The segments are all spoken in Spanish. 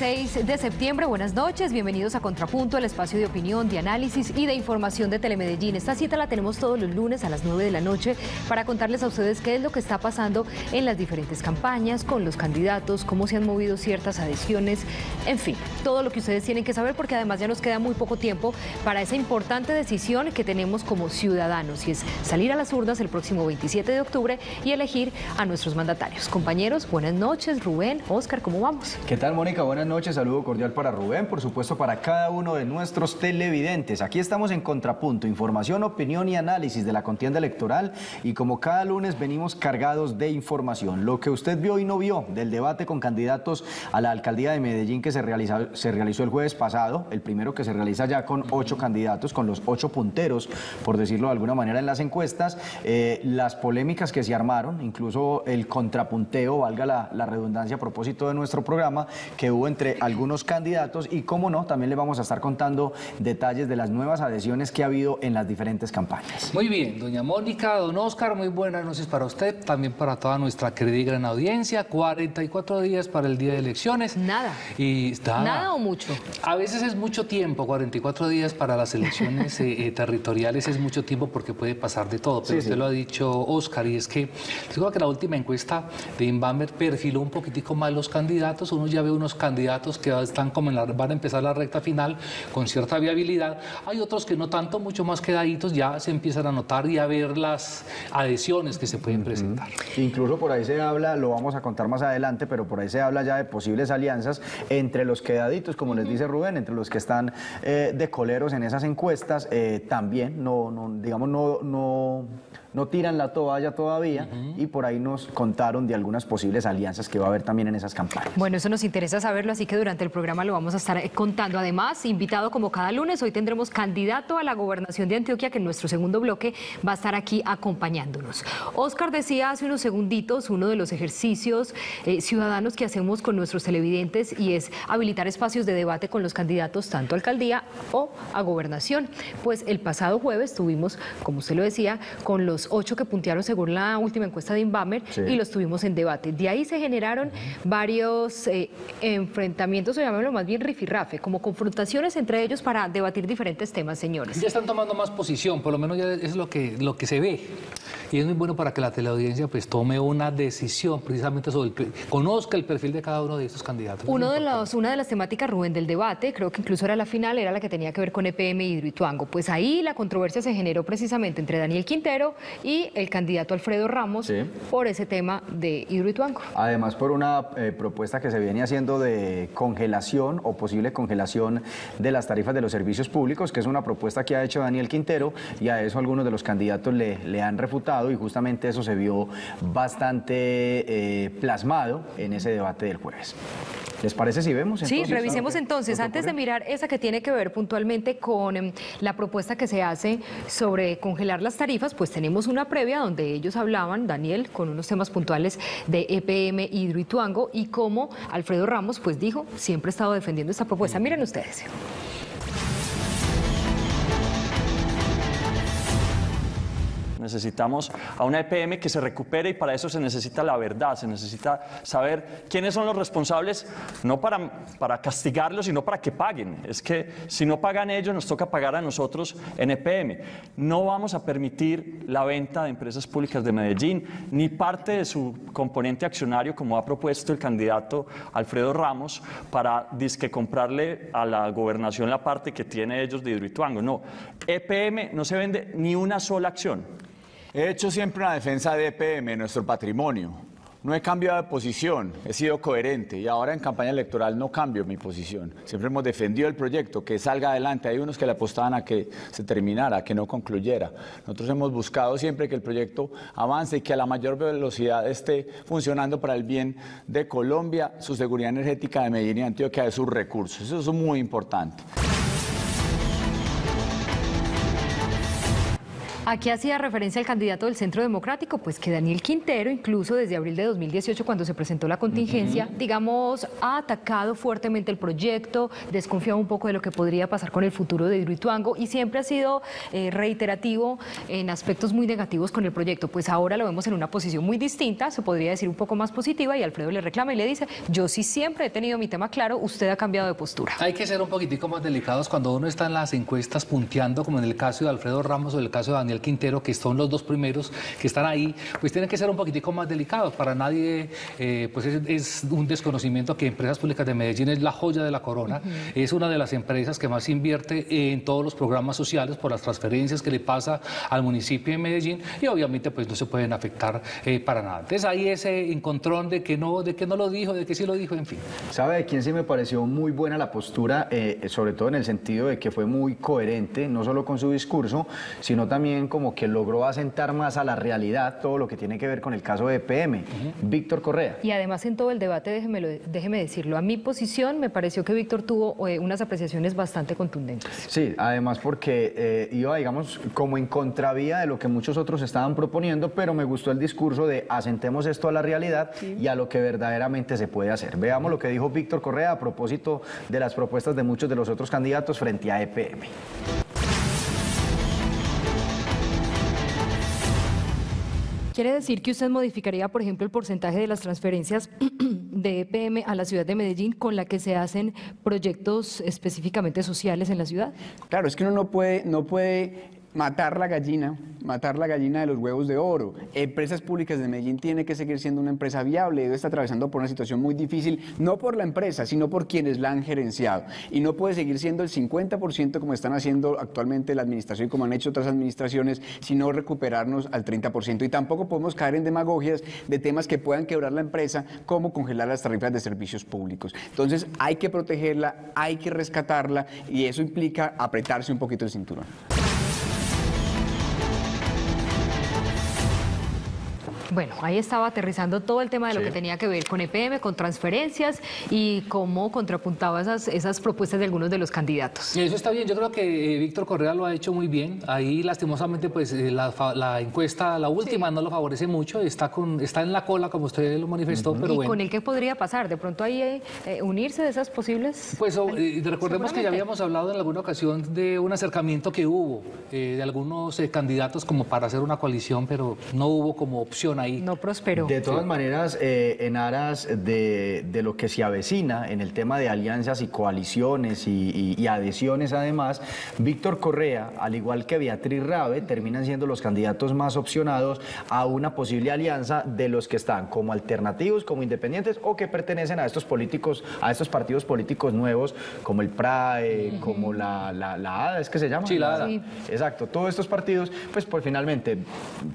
Lunes 16 de septiembre, buenas noches, bienvenidos a Contrapunto, el espacio de opinión, de análisis y de información de Telemedellín. Esta cita la tenemos todos los lunes a las 9 de la noche para contarles a ustedes qué es lo que está pasando en las diferentes campañas, con los candidatos, cómo se han movido ciertas adhesiones, en fin, todo lo que ustedes tienen que saber porque además ya nos queda muy poco tiempo para esa importante decisión que tenemos como ciudadanos y es salir a las urnas el próximo 27 de octubre y elegir a nuestros mandatarios. Compañeros, buenas noches, Rubén, Oscar, ¿cómo vamos? ¿Qué tal, Mónica? Buenas noches. Saludo cordial para Rubén, por supuesto para cada uno de nuestros televidentes. Aquí estamos en Contrapunto, información, opinión y análisis de la contienda electoral y como cada lunes venimos cargados de información. Lo que usted vio y no vio del debate con candidatos a la alcaldía de Medellín que se, realiza, se realizó el jueves pasado, el primero que se realiza ya con ocho candidatos, con los ocho punteros, por decirlo de alguna manera, en las encuestas, eh, las polémicas que se armaron, incluso el contrapunteo, valga la, redundancia a propósito de nuestro programa, que hubo entre algunos candidatos y, como no, también le vamos a estar contando detalles de las nuevas adhesiones que ha habido en las diferentes campañas. Muy bien, doña Mónica, don Oscar, muy buenas noches para usted, también para toda nuestra querida y gran audiencia. 44 días para el día de elecciones. Nada. Y está, ¿Nada o mucho? A veces es mucho tiempo, 44 días para las elecciones eh, eh, territoriales es mucho tiempo porque puede pasar de todo, pero Sí, usted sí. lo ha dicho, Oscar, y es que digo que la última encuesta de Inbamer perfiló un poquitico más los candidatos, uno ya ve unos candidatos que están como en la, van a empezar la recta final con cierta viabilidad, hay otros que no tanto, mucho más quedaditos, ya se empiezan a notar y a ver las adhesiones que se pueden presentar. Incluso por ahí se habla, lo vamos a contar más adelante, pero por ahí se habla ya de posibles alianzas entre los quedaditos, como les dice Rubén, entre los que están eh, de coleros en esas encuestas, eh, también no, no, digamos, no, no, no tiran la toalla todavía y por ahí nos contaron de algunas posibles alianzas que va a haber también en esas campañas. Bueno, eso nos interesa saberlo, así que durante el programa lo vamos a estar eh, contando. Además, invitado como cada lunes, hoy tendremos candidato a la gobernación de Antioquia, que en nuestro segundo bloque va a estar aquí acompañándonos. Oscar decía hace unos segunditos uno de los ejercicios eh, ciudadanos que hacemos con nuestros televidentes y es habilitar espacios de debate con los candidatos tanto a alcaldía o a gobernación. Pues el pasado jueves tuvimos, como usted lo decía, con los ocho que puntearon según la última encuesta de Inbamer Sí. y los tuvimos en debate. De ahí se generaron varios eh, enfrentamientos, o llamémoslo más bien rifirrafe, como confrontaciones entre ellos para debatir diferentes temas, señores. Ya están tomando más posición, por lo menos ya es lo que, lo que se ve. Y es muy bueno para que la teleaudiencia pues tome una decisión precisamente sobre el, conozca el perfil de cada uno de estos candidatos. Es Uno de los, una de las temáticas, Rubén, del debate, creo que incluso era la final, era la que tenía que ver con EPM y Hidroituango. Pues ahí la controversia se generó precisamente entre Daniel Quintero y el candidato Alfredo Ramos Sí. por ese tema de Hidroituango. Además, por una eh, propuesta que se viene haciendo de congelación o posible congelación de las tarifas de los servicios públicos, que es una propuesta que ha hecho Daniel Quintero y a eso algunos de los candidatos le, le han refutado y justamente eso se vio bastante eh, plasmado en ese debate del jueves. ¿Les parece si vemos? Sí, entonces, revisemos lo que- entonces, antes de mirar esa que tiene que ver puntualmente con em, la propuesta que se hace sobre congelar las tarifas, pues tenemos una previa donde ellos hablaban, Daniel, con unos temas puntuales de EPM y Hidroituango y cómo Alfredo Ramos pues dijo, siempre ha estado defendiendo esta propuesta. Miren ustedes. Necesitamos a una EPM que se recupere y para eso se necesita la verdad, se necesita saber quiénes son los responsables, no para, para castigarlos, sino para que paguen. Es que si no pagan ellos, nos toca pagar a nosotros en EPM. No vamos a permitir la venta de empresas públicas de Medellín, ni parte de su componente accionario, como ha propuesto el candidato Alfredo Ramos, para disque comprarle a la gobernación la parte que tiene ellos de Hidroituango. No, EPM no se vende ni una sola acción. He hecho siempre una defensa de EPM, nuestro patrimonio. No he cambiado de posición, he sido coherente y ahora en campaña electoral no cambio mi posición. Siempre hemos defendido el proyecto, que salga adelante. Hay unos que le apostaban a que se terminara, a que no concluyera. Nosotros hemos buscado siempre que el proyecto avance y que a la mayor velocidad esté funcionando para el bien de Colombia, su seguridad energética de Medellín y Antioquia, de sus recursos. Eso es muy importante. Aquí hacía referencia al candidato del Centro Democrático, pues que Daniel Quintero, incluso desde abril de 2018, cuando se presentó la contingencia, digamos, ha atacado fuertemente el proyecto, desconfiado un poco de lo que podría pasar con el futuro de Hidroituango y siempre ha sido eh, reiterativo en aspectos muy negativos con el proyecto. Pues ahora lo vemos en una posición muy distinta, se podría decir un poco más positiva y Alfredo le reclama y le dice, yo sí siempre he tenido mi tema claro, usted ha cambiado de postura. Hay que ser un poquitico más delicados cuando uno está en las encuestas punteando, como en el caso de Alfredo Ramos o el caso de Daniel Quintero, que son los dos primeros que están ahí, pues tienen que ser un poquitico más delicados. Para nadie, eh, pues es, un desconocimiento que Empresas Públicas de Medellín es la joya de la corona, es una de las empresas que más invierte en todos los programas sociales por las transferencias que le pasa al municipio de Medellín y obviamente pues no se pueden afectar eh, para nada. Entonces ahí ese encontrón de que no, de que no lo dijo, de que sí lo dijo, en fin. ¿Sabe de quién sí me pareció muy buena la postura, eh, sobre todo en el sentido de que fue muy coherente, no solo con su discurso, sino también como que logró asentar más a la realidad todo lo que tiene que ver con el caso de EPM, Víctor Correa. Y además en todo el debate, déjeme, déjeme decirlo, a mi posición me pareció que Víctor tuvo eh, unas apreciaciones bastante contundentes. Sí, además porque eh, iba, digamos, como en contravía de lo que muchos otros estaban proponiendo, pero me gustó el discurso de asentemos esto a la realidad y a lo que verdaderamente se puede hacer. Veamos lo que dijo Víctor Correa a propósito de las propuestas de muchos de los otros candidatos frente a EPM. ¿Quiere decir que usted modificaría, por ejemplo, el porcentaje de las transferencias de EPM a la ciudad de Medellín con la que se hacen proyectos específicamente sociales en la ciudad? Claro, es que uno no puede, no puede matar la gallina, matar la gallina de los huevos de oro. Empresas Públicas de Medellín tiene que seguir siendo una empresa viable, debe estar atravesando por una situación muy difícil, no por la empresa, sino por quienes la han gerenciado. Y no puede seguir siendo el 50% como están haciendo actualmente la administración y como han hecho otras administraciones, sino recuperarnos al 30%. Y tampoco podemos caer en demagogias de temas que puedan quebrar la empresa, como congelar las tarifas de servicios públicos. Entonces hay que protegerla, hay que rescatarla y eso implica apretarse un poquito el cinturón. Bueno, ahí estaba aterrizando todo el tema de lo que tenía que ver con EPM, con transferencias y cómo contrapuntaba esas, esas propuestas de algunos de los candidatos. Y eso está bien, yo creo que eh, Víctor Correa lo ha hecho muy bien. Ahí lastimosamente pues eh, la, encuesta, la última, no lo favorece mucho, está, con, está en la cola como usted lo manifestó, pero bueno. ¿Y con el qué podría pasar? ¿De pronto ahí eh, unirse de esas posibles? Pues recordemos que ya habíamos hablado en alguna ocasión de un acercamiento que hubo de algunos candidatos como para hacer una coalición, pero no hubo como opción ahí. No prosperó. De todas maneras, eh, en aras de, lo que se avecina en el tema de alianzas y coaliciones y, adhesiones además, Víctor Correa, al igual que Beatriz Rabe, terminan siendo los candidatos más opcionados a una posible alianza de los que están como alternativos, como independientes o que pertenecen a estos políticos, a estos partidos políticos nuevos, como el PRAE, como la, la, ADA, ¿es que se llama? Sí, la ADA. Exacto, todos estos partidos, pues, pues finalmente,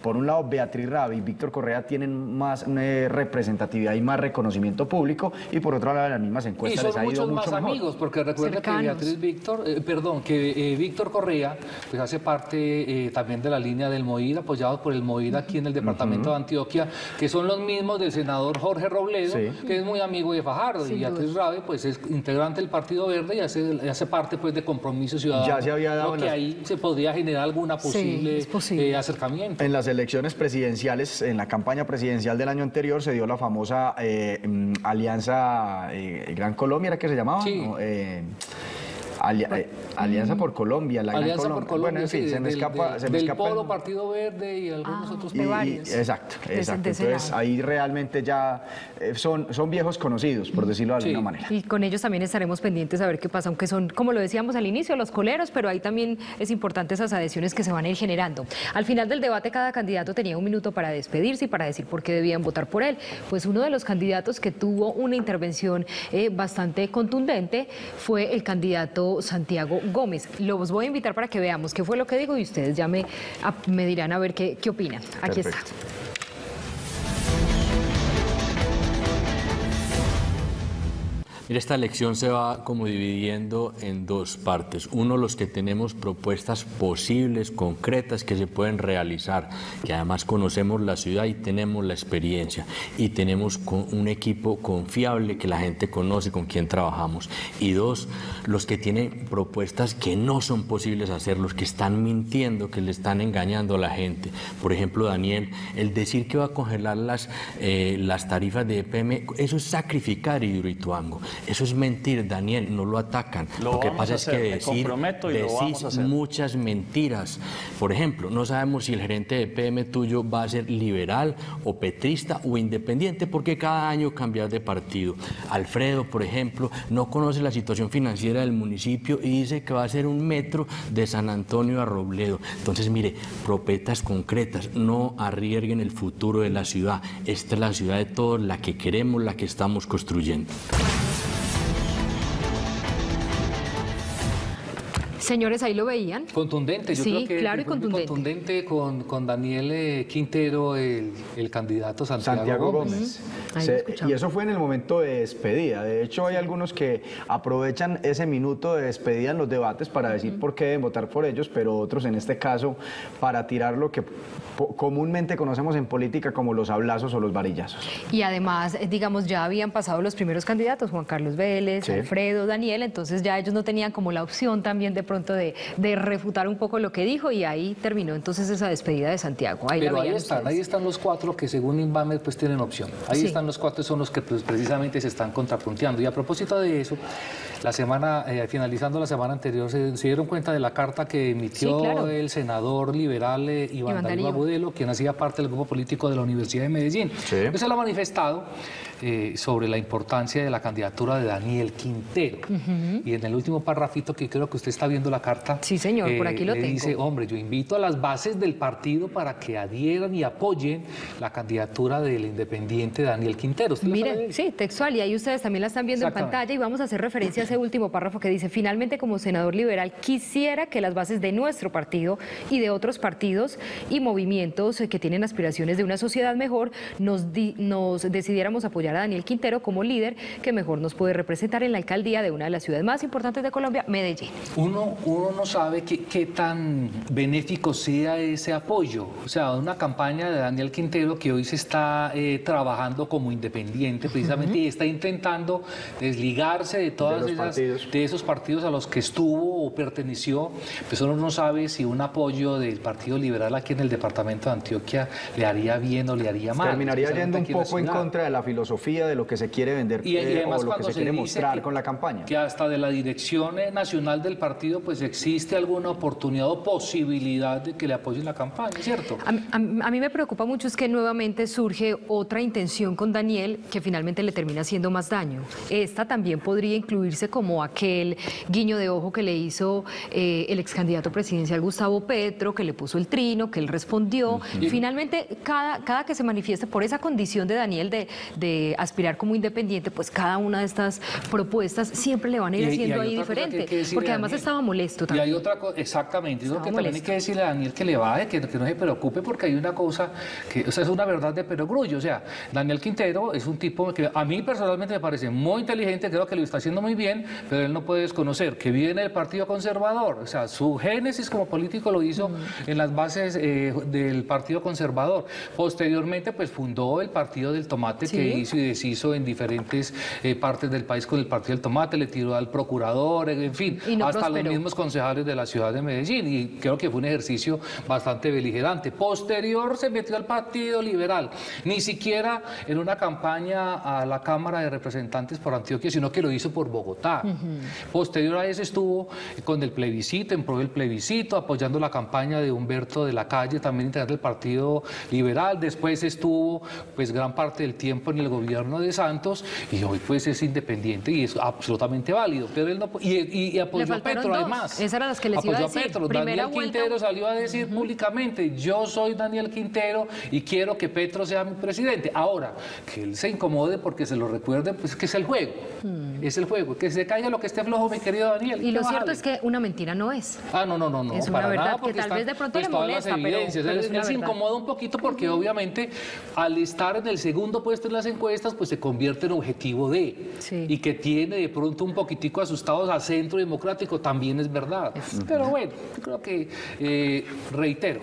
por un lado Beatriz Rabe y Víctor Correa tienen más eh, representatividad y más reconocimiento público y por otro lado las mismas encuestas les ha ido mucho más amigos porque recuerda que Beatriz Víctor, eh, perdón, que eh, Víctor Correa pues hace parte también de la línea del MOID apoyado por el MOID aquí en el departamento de Antioquia que son los mismos del senador Jorge Robledo que es muy amigo de Fajardo y Beatriz Rabe pues es integrante del Partido Verde y hace, hace parte pues de Compromiso Ciudadano. Ya se había dado que ahí se podría generar alguna posible acercamiento. En las elecciones presidenciales en la campaña presidencial del año anterior se dio la famosa eh, mm, Alianza eh, Gran Colombia, ¿era que se llamaba? Sí. Eh, eh, Alianza por Colombia, la Alianza por Colombia. Bueno, en fin, se me escapa. se me del escapa Polo, Partido Verde y algunos ah, otros varios. exacto, exacto. Entonces ahí realmente ya eh, son, son viejos conocidos, por decirlo de alguna manera. Y con ellos también estaremos pendientes a ver qué pasa, aunque son, como lo decíamos al inicio, los coleros, pero ahí también es importante esas adhesiones que se van a ir generando. Al final del debate, cada candidato tenía un minuto para despedirse y para decir por qué debían votar por él. Pues uno de los candidatos que tuvo una intervención eh, bastante contundente fue el candidato Santiago Gómez. Los voy a invitar para que veamos qué fue lo que digo y ustedes ya me, me dirán a ver qué, qué opinan. Aquí está. Esta elección se va como dividiendo en dos partes. Uno, los que tenemos propuestas posibles, concretas, que se pueden realizar, que además conocemos la ciudad y tenemos la experiencia y tenemos un equipo confiable que la gente conoce, con quien trabajamos. Y dos, los que tienen propuestas que no son posibles hacer, los que están mintiendo, que le están engañando a la gente. Por ejemplo, Daniel, el decir que va a congelar las, eh, las tarifas de EPM, eso es sacrificar Hidroituango. Eso es mentir, Daniel, no lo atacan. Lo, que pasa es que decir, decís muchas mentiras. Por ejemplo, no sabemos si el gerente de PM tuyo va a ser liberal o petrista o independiente, porque cada año cambias de partido. Alfredo, por ejemplo, no conoce la situación financiera del municipio y dice que va a ser un metro de San Antonio a Robledo. Entonces, mire, propuestas concretas, no arriesguen el futuro de la ciudad. Esta es la ciudad de todos, la que queremos, la que estamos construyendo. Señores, ahí lo veían. Contundente, yo sí, creo que claro y contundente. contundente con, con Daniel Quintero, el, el, candidato Santiago, Santiago Gómez. y eso fue en el momento de despedida. De hecho, hay algunos que aprovechan ese minuto de despedida en los debates para decir por qué deben votar por ellos, pero otros en este caso para tirar lo que comúnmente conocemos en política como los hablazos o los varillazos. Y además, eh, digamos, ya habían pasado los primeros candidatos, Juan Carlos Vélez, Alfredo, Daniel, entonces ya ellos no tenían como la opción también de pronto de, refutar un poco lo que dijo y ahí terminó entonces esa despedida de Santiago. Ahí Pero ahí están, ahí están los cuatro que según Inbamer pues tienen opción. Ahí están los cuatro, son los que pues, precisamente se están contrapunteando. Y a propósito de eso, la semana, eh, finalizando la semana anterior, se, dieron cuenta de la carta que emitió el senador liberal eh, Iván, Iván Darío Abudelo, quien hacía parte del grupo político de la Universidad de Medellín. Sí. se lo ha manifestado eh, sobre la importancia de la candidatura de Daniel Quintero. Y en el último parrafito que creo que usted está viendo la carta. Sí, señor, por aquí lo le tengo. Dice, hombre, yo invito a las bases del partido para que adhieran y apoyen la candidatura del independiente Daniel Quintero. Mire, sí, textual, y ahí ustedes también la están viendo en pantalla y vamos a hacer referencia a ese último párrafo que dice, finalmente como senador liberal quisiera que las bases de nuestro partido y de otros partidos y movimientos que tienen aspiraciones de una sociedad mejor nos, nos decidiéramos apoyar a Daniel Quintero como líder que mejor nos puede representar en la alcaldía de una de las ciudades más importantes de Colombia, Medellín. Uno, uno no sabe qué, tan benéfico sea ese apoyo. O sea, una campaña de Daniel Quintero que hoy se está eh, trabajando como independiente precisamente y está intentando desligarse de todas esas, de esos partidos a los que estuvo o perteneció. Pues uno no sabe si un apoyo del Partido Liberal aquí en el departamento de Antioquia le haría bien o le haría mal. Terminaría yendo un poco en contra de la filosofía de lo que se quiere vender y, eh, o lo que se, quiere mostrar con la campaña. Que hasta de la dirección nacional del partido pues existe alguna oportunidad o posibilidad de que le apoyen la campaña, ¿cierto? A, mí me preocupa mucho es que nuevamente surge otra intención con Daniel que finalmente le termina haciendo más daño. Esta también podría incluirse como aquel guiño de ojo que le hizo eh, el ex candidato presidencial Gustavo Petro, que le puso el trino, que él respondió. Finalmente, cada, cada que se manifieste por esa condición de Daniel de, de aspirar como independiente, pues cada una de estas propuestas siempre le van a ir haciendo ahí diferente. porque además estaba molesto también. Y hay otra cosa, exactamente, que también hay que decirle a Daniel que le baje, que, que, no se preocupe, porque hay una cosa que, o sea, es una verdad de perogrullo. O sea, Daniel Quintero es un tipo que a mí personalmente me parece muy inteligente, creo que lo está haciendo muy bien, pero él no puede desconocer que viene del Partido Conservador. O sea, su génesis como político lo hizo mm. en las bases eh, del Partido Conservador. Posteriormente, pues fundó el Partido del Tomate que hizo y deshizo en diferentes eh, partes del país con el Partido del Tomate, le tiró al procurador, en fin, hasta los mismos concejales de la ciudad de Medellín. Y creo que fue un ejercicio bastante beligerante. Posterior se metió al Partido Liberal, ni siquiera en una campaña a la Cámara de Representantes por Antioquia, sino que lo hizo por Bogotá. Posterior a eso estuvo con el plebiscito, en pro del plebiscito, apoyando la campaña de Humberto de la Calle, también integrante del Partido Liberal. Después estuvo pues gran parte del tiempo en el gobierno gobierno de Santos y hoy pues es independiente y es absolutamente válido. Pero él no, y, y apoyó a Petro además. Esas eran las que les apoyó iba a, Petro. Daniel Quintero salió a decir públicamente, yo soy Daniel Quintero y quiero que Petro sea mi presidente. Ahora, que él se incomode porque se lo recuerde, pues que es el juego. Hmm. Es el juego, que se caiga lo que esté flojo, mi querido Daniel. Y lo ¿Qué cierto es que una mentira no es. Ah, no, no, no, no. Es una verdad nada, que porque tal están, vez de pronto pues, le todas molesta, las evidencias. pero Él- se incomoda un poquito porque obviamente al estar en el segundo puesto en las encuestas, pues se convierte en objetivo de. Sí. Y que tiene de pronto un poquitico asustados a Centro Democrático también es verdad. Pero bueno, creo que, eh, reitero,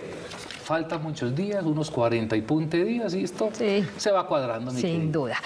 faltan muchos días, unos 40 y punte días y esto Sí. se va cuadrando, mi Sin querido. duda.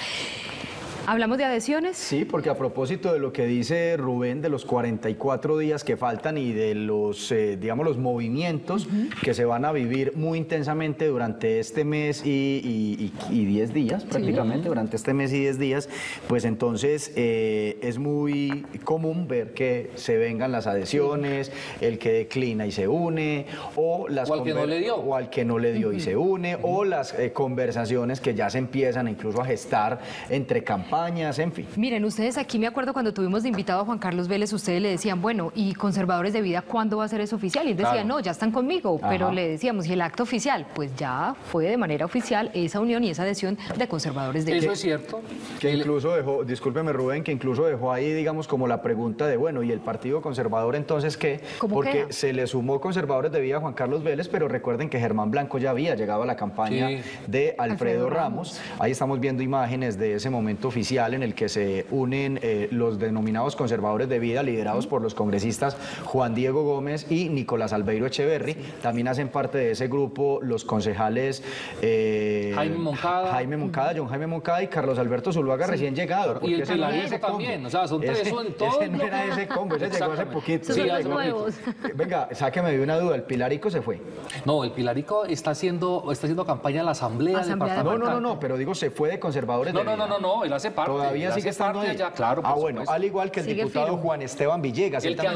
¿Hablamos de adhesiones? Sí, porque a propósito de lo que dice Rubén de los 44 días que faltan y de los, eh, digamos, los movimientos que se van a vivir muy intensamente durante este mes y, y- y 10 días prácticamente, durante este mes y 10 días, pues entonces eh, es muy común ver que se vengan las adhesiones, el que declina y se une, o las O al que no le dio. o al que no le dio y se une, o las eh, conversaciones que ya se empiezan incluso a gestar entre campañas, en fin. Miren, ustedes aquí me acuerdo cuando tuvimos de invitado a Juan Carlos Vélez, ustedes le decían, bueno, ¿y conservadores de vida cuándo va a ser eso oficial? Y él decía, Claro. no, ya están conmigo, pero le decíamos, ¿y el acto oficial? Pues ya fue de manera oficial esa unión y esa adhesión de conservadores de Eso vida. es cierto. Que incluso dejó, discúlpeme Rubén, que incluso dejó ahí, digamos, como la pregunta de, bueno, ¿y el Partido Conservador entonces qué? ¿Cómo Porque queda? se le sumó conservadores de vida a Juan Carlos Vélez, pero recuerden que Germán Blanco ya había llegado a la campaña Sí. de Alfredo, Alfredo Ramos. Ahí estamos viendo imágenes de ese momento oficial en el que se unen eh, los denominados conservadores de vida, liderados por los congresistas Juan Diego Gómez y Nicolás Albeiro Echeverry. También hacen parte de ese grupo los concejales eh, Jaime Moncada. Jaime Moncada, John Jaime Moncada y Carlos Alberto Zuluaga recién llegado. Y el no combo. también, o sea, son tres, Ese- son todos Ese no era ese combo, ese llegó hace poquito. Sí, los nuevos. Venga, sáqueme de una duda, ¿el Pilarico se fue? No, el Pilarico está haciendo, está haciendo campaña en la Asamblea, Asamblea No, Departamental. no, no, no, pero digo, se fue de conservadores No, de no, vida. no, no, no, él hace parte. Todavía sigue estando parte ahí. allá, claro. Ah, bueno, supuesto. al igual que el Sigue diputado firme. Juan Esteban Villegas. El que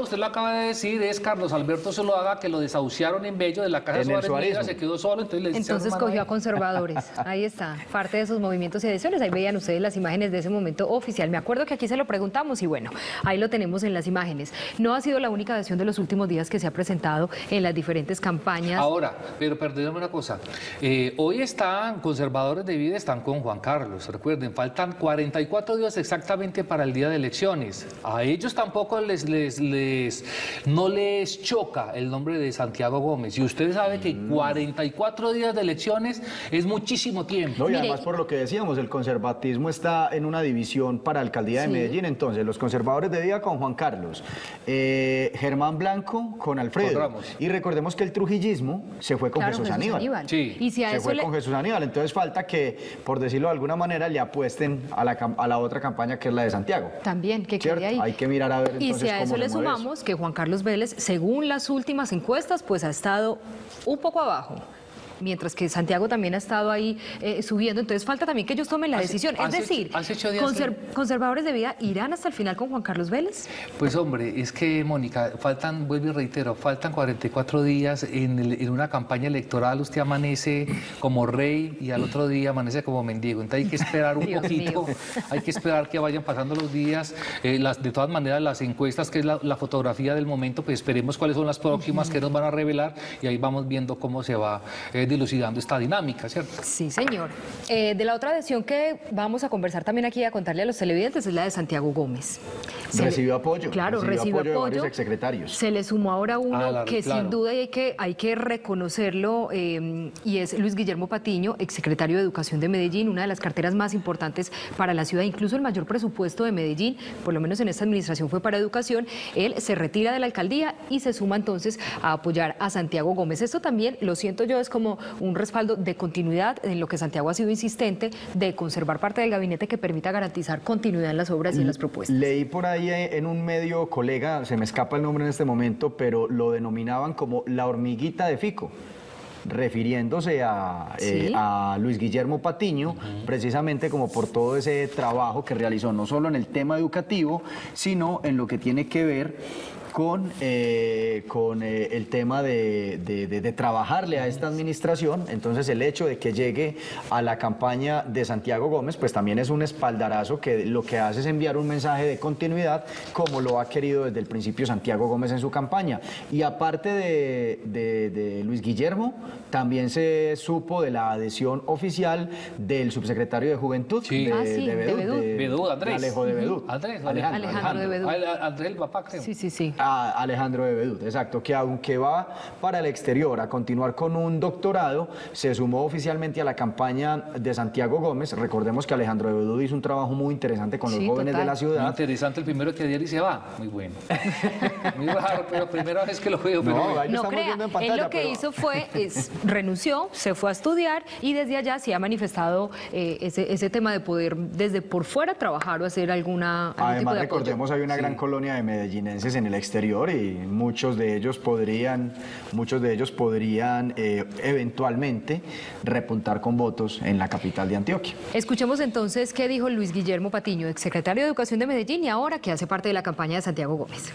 usted lo acaba de decir, es Carlos Alberto Zuluaga, que lo desahuciaron en Bello de la Casa En el Suárez se quedó solo, entonces le Entonces "Hermano, cogió a ahí". conservadores. Ahí está, parte de sus movimientos y adhesiones. Ahí veían ustedes las imágenes de ese momento oficial. Me acuerdo que aquí se lo preguntamos y bueno, ahí lo tenemos en las imágenes. No ha sido la única adhesión de los últimos días que se ha presentado en las diferentes campañas. Ahora, pero perdóname una cosa. eh, hoy están, conservadores de vida están con Juan Carlos. Recuerden, faltan 44 días exactamente para el día de elecciones. A ellos tampoco les, les, les- no les choca el nombre de Santiago Gómez. Y usted sabe que 44 días de elecciones es muchísimo tiempo. No, y Mire, además por lo que decíamos, el conservatismo está en una división para alcaldía de Sí. Medellín. Entonces, los conservadores de vida con Juan Carlos, eh, Germán Blanco con Alfredo. Con Ramos. Y recordemos que el trujillismo se fue con Claro, Jesús, Aníbal. Sí. Y si a Se eso fue le, con Jesús Aníbal. Entonces falta que, por decirlo de alguna manera, le a la, a la otra campaña que es la de Santiago. También, que quede ahí. Hay que mirar a ver Y si a eso le eso. sumamos que Juan Carlos Vélez, según las últimas encuestas, pues ha estado un poco abajo. Mientras que Santiago también ha estado ahí eh, subiendo, entonces falta también que ellos tomen la Hace- decisión. Es decir, ocho- hace ocho días conser- conservadores de vida irán hasta el final con Juan Carlos Vélez. Pues hombre, es que Mónica, faltan, vuelvo y reitero, faltan 44 días en, el- en una campaña electoral, usted amanece como rey y al otro día amanece como mendigo. Entonces hay que esperar un Dios poquito, mío. hay que esperar que vayan pasando los días. Eh, las, de todas maneras, las encuestas, que es la, la fotografía del momento, pues esperemos cuáles son las próximas que nos van a revelar y ahí vamos viendo cómo se va eh, dilucidando esta dinámica, ¿cierto? Sí, señor. Eh, de la otra adhesión que vamos a conversar también aquí a contarle a los televidentes es la de Santiago Gómez. Se le- Recibió apoyo, Claro, recibió recibió apoyo de apoyo. varios exsecretarios. Se le sumó ahora uno Ah, la- que claro. sin duda hay que, hay que reconocerlo eh, y es Luis Guillermo Patiño, exsecretario de Educación de Medellín, una de las carteras más importantes para la ciudad, incluso el mayor presupuesto de Medellín, por lo menos en esta administración fue para educación. Él se retira de la alcaldía y se suma entonces a apoyar a Santiago Gómez. Esto también, lo siento yo, es como un respaldo de continuidad en lo que Santiago ha sido insistente de conservar parte del gabinete que permita garantizar continuidad en las obras y en las propuestas. Leí por ahí en un medio colega, se me escapa el nombre en este momento, pero lo denominaban como la hormiguita de Fico refiriéndose a, eh, a Luis Guillermo Patiño, precisamente como por todo ese trabajo que realizó, no solo en el tema educativo, sino en lo que tiene que ver con, eh, con eh, el tema de, de- de- de trabajarle a esta administración. Entonces el hecho de que llegue a la campaña de Santiago Gómez, pues también es un espaldarazo que lo que hace es enviar un mensaje de continuidad, como lo ha querido desde el principio Santiago Gómez en su campaña. Y aparte de, de- de Luis Guillermo, también se supo de la adhesión oficial del subsecretario de Juventud Sí. de, Ah, sí, de de- Bedú, Andrés. de Alejo de Bedut. Andrés, Alejandro, Alejandro de Bedut. Ah, Andrés el papá, creo. Sí, sí, sí. A Alejandro de Bedut, exacto, que aunque va para el exterior a continuar con un doctorado, se sumó oficialmente a la campaña de Santiago Gómez. Recordemos que Alejandro de Bedut hizo un trabajo muy interesante con los Sí, jóvenes total. de la Muy ciudad. interesante el primero que ayer y se va. Muy bueno. Muy raro, pero primera vez que lo veo. Pero No, lo No estamos crea, viendo en él pantalla, lo que pero- hizo fue, es, renunció, se fue a estudiar y desde allá sí ha manifestado eh, ese, ese tema de poder desde por fuera trabajar o hacer alguna algún tipo Además, de apoyo. recordemos, hay una gran colonia de medellinenses en el exterior y muchos de ellos podrían, muchos de ellos podrían eh, eventualmente repuntar con votos en la capital de Antioquia. Escuchemos entonces qué dijo Luis Guillermo Patiño, exsecretario de Educación de Medellín y ahora que hace parte de la campaña de Santiago Gómez.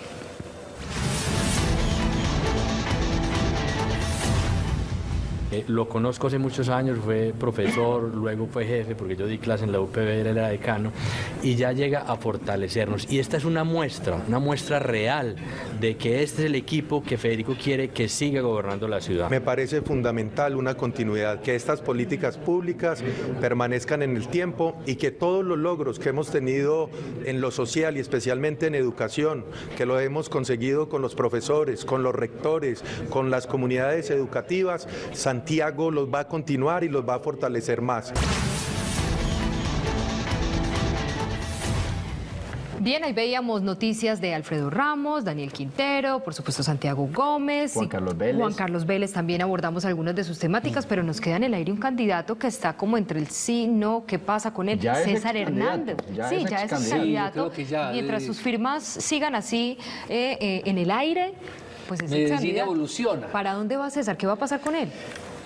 Eh, lo conozco hace muchos años, fue profesor, luego fue jefe, porque yo di clase en la UPB, era decano, y ya llega a fortalecernos. Y esta es una muestra, una muestra real de que este es el equipo que Federico quiere que siga gobernando la ciudad. Me parece fundamental una continuidad, que estas políticas públicas permanezcan en el tiempo y que todos los logros que hemos tenido en lo social y especialmente en educación, que lo hemos conseguido con los profesores, con los rectores, con las comunidades educativas, Santiago los va a continuar y los va a fortalecer más. Bien, ahí veíamos noticias de Alfredo Ramos, Daniel Quintero, por supuesto Santiago Gómez. Juan Carlos Vélez. Juan Carlos Vélez también abordamos algunas de sus temáticas, pero nos queda en el aire un candidato que está como entre el sí, no, ¿qué pasa con él? César Hernández. ya sí, es ya es excandidato. candidato. Sí, ya, Mientras eh. sus firmas sigan así eh, eh, en el aire, pues es Medellín evoluciona. ¿Para dónde va César? ¿Qué va a pasar con él?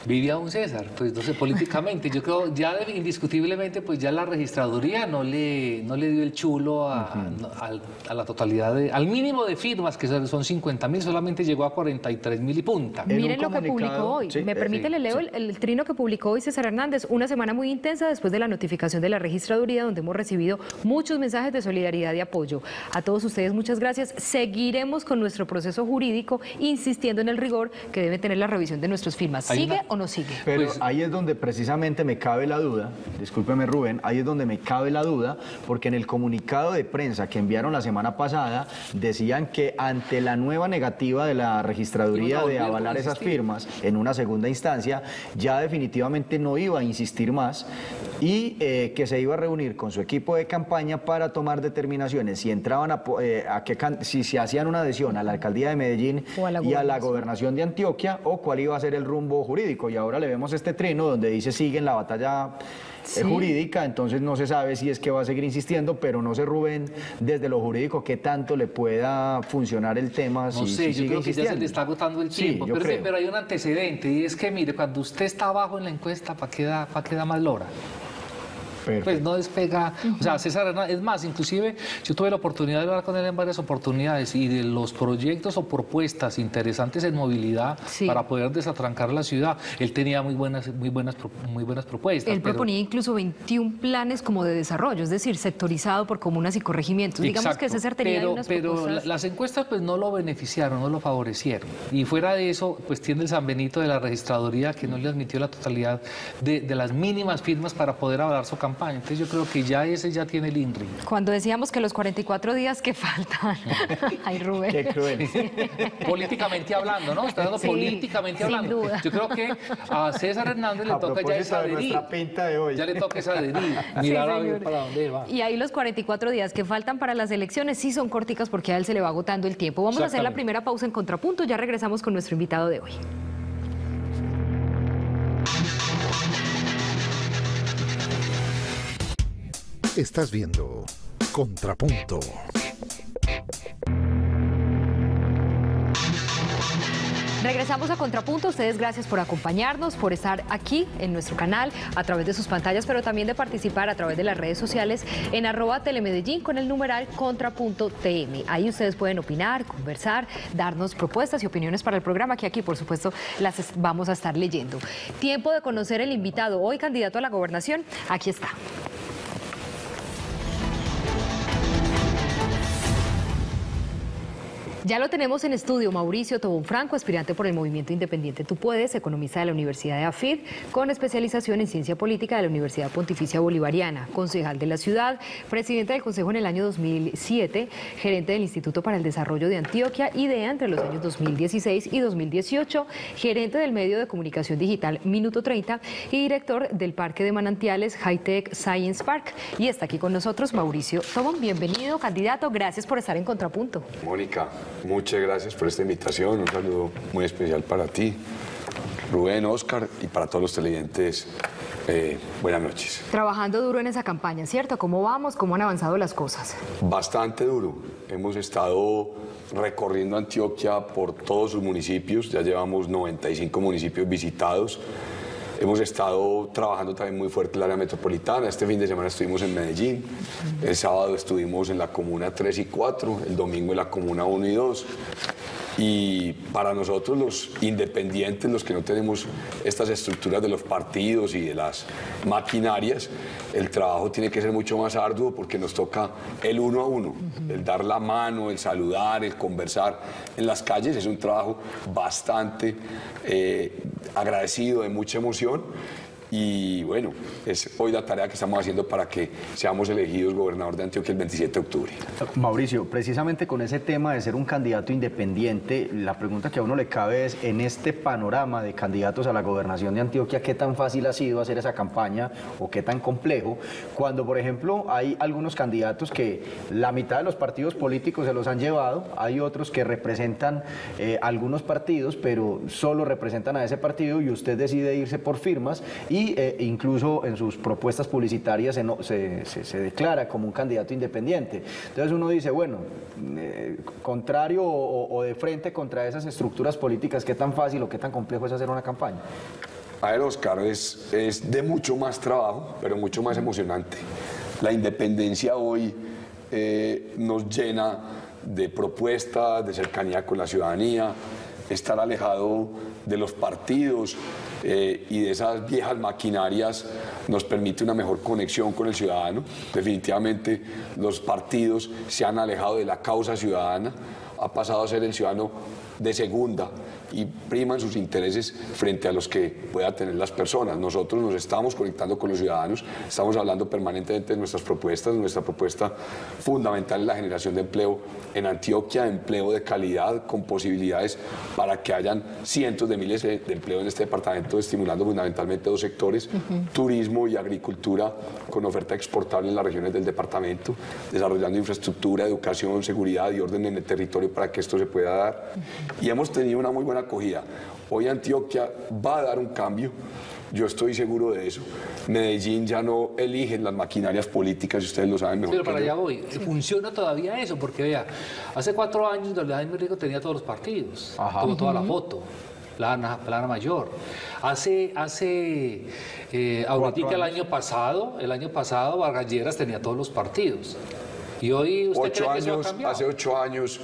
Vivía un César, pues no sé, políticamente. Yo creo, ya indiscutiblemente, pues ya la registraduría no le, no le dio el chulo a, la totalidad, de- al mínimo de firmas, que son son 50 mil, solamente llegó a 43 mil y punta. En un Miren lo que publicó hoy. sí, Me eh, permite, sí, le leo sí. el, el trino que publicó hoy César Hernández. Una semana muy intensa después de la notificación de la registraduría, donde hemos recibido muchos mensajes de solidaridad y apoyo. A todos ustedes, muchas gracias. Seguiremos con nuestro proceso jurídico, insistiendo en el rigor que debe tener la revisión de nuestras firmas. ¿Sigue una- o no sigue? Pero Pues- ahí es donde precisamente me cabe la duda, discúlpeme Rubén, ahí es donde me cabe la duda, porque en el comunicado de prensa que enviaron la semana pasada decían que ante la nueva negativa de la registraduría de avalar esas firmas en una segunda instancia, ya definitivamente no iba a insistir más y eh, que se iba a reunir con su equipo de campaña para tomar determinaciones si entraban a, eh, a qué si se hacían una adhesión a la alcaldía de Medellín a y a la gobernación de Antioquia o cuál iba a ser el rumbo jurídico. Y ahora le vemos este trino donde dice sigue en la batalla eh, Sí. jurídica, entonces no se sabe si es que va a seguir insistiendo, pero no sé Rubén desde lo jurídico qué tanto le pueda funcionar el tema. No si, sé, si yo creo que ya se le está agotando el tiempo. pero, pero hay un antecedente y es que, mire, cuando usted está abajo en la encuesta, ¿para qué da, para qué da más lora? Perfecto. Pues no despega. O sea, César Hernández, es más, inclusive yo tuve la oportunidad de hablar con él en varias oportunidades y de los proyectos o propuestas interesantes en movilidad Sí. para poder desatrancar la ciudad. Él tenía muy buenas, muy buenas, muy buenas propuestas. Él pero- proponía incluso 21 planes como de desarrollo, es decir, sectorizado por comunas y corregimientos. Digamos Exacto. que César tenía pero, unas pero propuestas. la- las encuestas pues no lo beneficiaron, no lo favorecieron. Y fuera de eso, pues tiene el San Benito de la registraduría que no le admitió la totalidad de, de las mínimas firmas para poder avalar su campaña. Entonces yo creo que ya ese ya tiene el INRI. Cuando decíamos que los 44 días que faltan. Ay, Rubén. Qué cruel. políticamente hablando, ¿no? Está Sí, políticamente sin hablando. duda. Yo creo que a César Hernández le A toca ya propósito esa de adherir. nuestra pinta de hoy. Ya le toca esa adherir. Sí, Mirar a ver señor. para dónde va. Y ahí los 44 días que faltan para las elecciones sí son corticas porque a él se le va agotando el tiempo. Vamos a hacer la primera pausa en contrapunto. Ya regresamos con nuestro invitado de hoy. Estás viendo Contrapunto. Regresamos a Contrapunto. Ustedes gracias por acompañarnos, por estar aquí en nuestro canal a través de sus pantallas, pero también de participar a través de las redes sociales en arroba telemedellín con el numeral Contrapunto TM. Ahí ustedes pueden opinar, conversar, darnos propuestas y opiniones para el programa, que aquí por supuesto las vamos a estar leyendo. Tiempo de conocer el invitado, hoy candidato a la gobernación. Aquí está. Ya lo tenemos en estudio, Mauricio Tobón Franco, aspirante por el Movimiento Independiente Tú Puedes, economista de la Universidad de AFID, con especialización en ciencia política de la Universidad Pontificia Bolivariana, concejal de la ciudad, presidente del Consejo en el año 2007, gerente del Instituto para el Desarrollo de Antioquia, IDEA entre los años 2016 y 2018, gerente del medio de comunicación digital Minuto 30 y director del Parque de Manantiales High Tech Science Park. Y está aquí con nosotros Mauricio Tobón. Bienvenido, candidato. Gracias por estar en Contrapunto. Mónica, Muchas gracias por esta invitación. Un saludo muy especial para ti, Rubén, Oscar y para todos los televidentes. Eh, buenas noches. Trabajando duro en esa campaña, ¿cierto? ¿Cómo vamos? ¿Cómo han avanzado las cosas? Bastante duro. Hemos estado recorriendo Antioquia por todos sus municipios. Ya llevamos 95 municipios visitados. Hemos estado trabajando también muy fuerte el área metropolitana. Este fin de semana estuvimos en Medellín. El sábado estuvimos en la comuna 3 y 4. El domingo en la comuna 1 y 2. Y para nosotros los independientes, los que no tenemos estas estructuras de los partidos y de las maquinarias, el trabajo tiene que ser mucho más arduo porque nos toca el uno a uno, el dar la mano, el saludar, el conversar en las calles. Es un trabajo bastante eh, agradecido, de mucha emoción y bueno, es hoy la tarea que estamos haciendo para que seamos elegidos gobernador de Antioquia el 27 de octubre. Mauricio, precisamente con ese tema de ser un candidato independiente, la pregunta que a uno le cabe es, en este panorama de candidatos a la gobernación de Antioquia, ¿qué tan fácil ha sido hacer esa campaña o qué tan complejo? Cuando, por ejemplo, hay algunos candidatos que la mitad de los partidos políticos se los han llevado, hay otros que representan eh, algunos partidos, pero solo representan a ese partido y usted decide irse por firmas y eh, incluso en sus propuestas publicitarias se, se, declara como un candidato independiente. Entonces uno dice, bueno, eh, contrario o, de frente contra esas estructuras políticas, ¿qué tan fácil o qué tan complejo es hacer una campaña? A ver, Oscar, es, es de mucho más trabajo, pero mucho más emocionante. La independencia hoy eh, nos llena de propuestas, de cercanía con la ciudadanía, estar alejado de los partidos, eh, y de esas viejas maquinarias nos permite una mejor conexión con el ciudadano. Definitivamente los partidos se han alejado de la causa ciudadana, ha pasado a ser el ciudadano de segunda y priman sus intereses frente a los que puedan tener las personas. Nosotros nos estamos conectando con los ciudadanos, estamos hablando permanentemente de nuestras propuestas. Nuestra propuesta fundamental es la generación de empleo en Antioquia, empleo de calidad, con posibilidades para que hayan cientos de miles de, empleo en este departamento, estimulando fundamentalmente dos sectores, turismo y agricultura, con oferta exportable en las regiones del departamento, desarrollando infraestructura, educación, seguridad y orden en el territorio para que esto se pueda dar. Y hemos tenido una muy buena acogida. Hoy Antioquia va a dar un cambio. Yo estoy seguro de eso. Medellín ya no elige las maquinarias políticas, ustedes lo saben mejor. Pero para allá voy. ¿Funciona todavía eso? Porque vea, hace cuatro años Vladimir Rico tenía todos los partidos, tuvo toda la foto. Plana, plana mayor. Hace, hace eh, ahorita el año pasado, el año pasado Vargas tenía todos los partidos. Y hoy usted ocho años, hace ocho años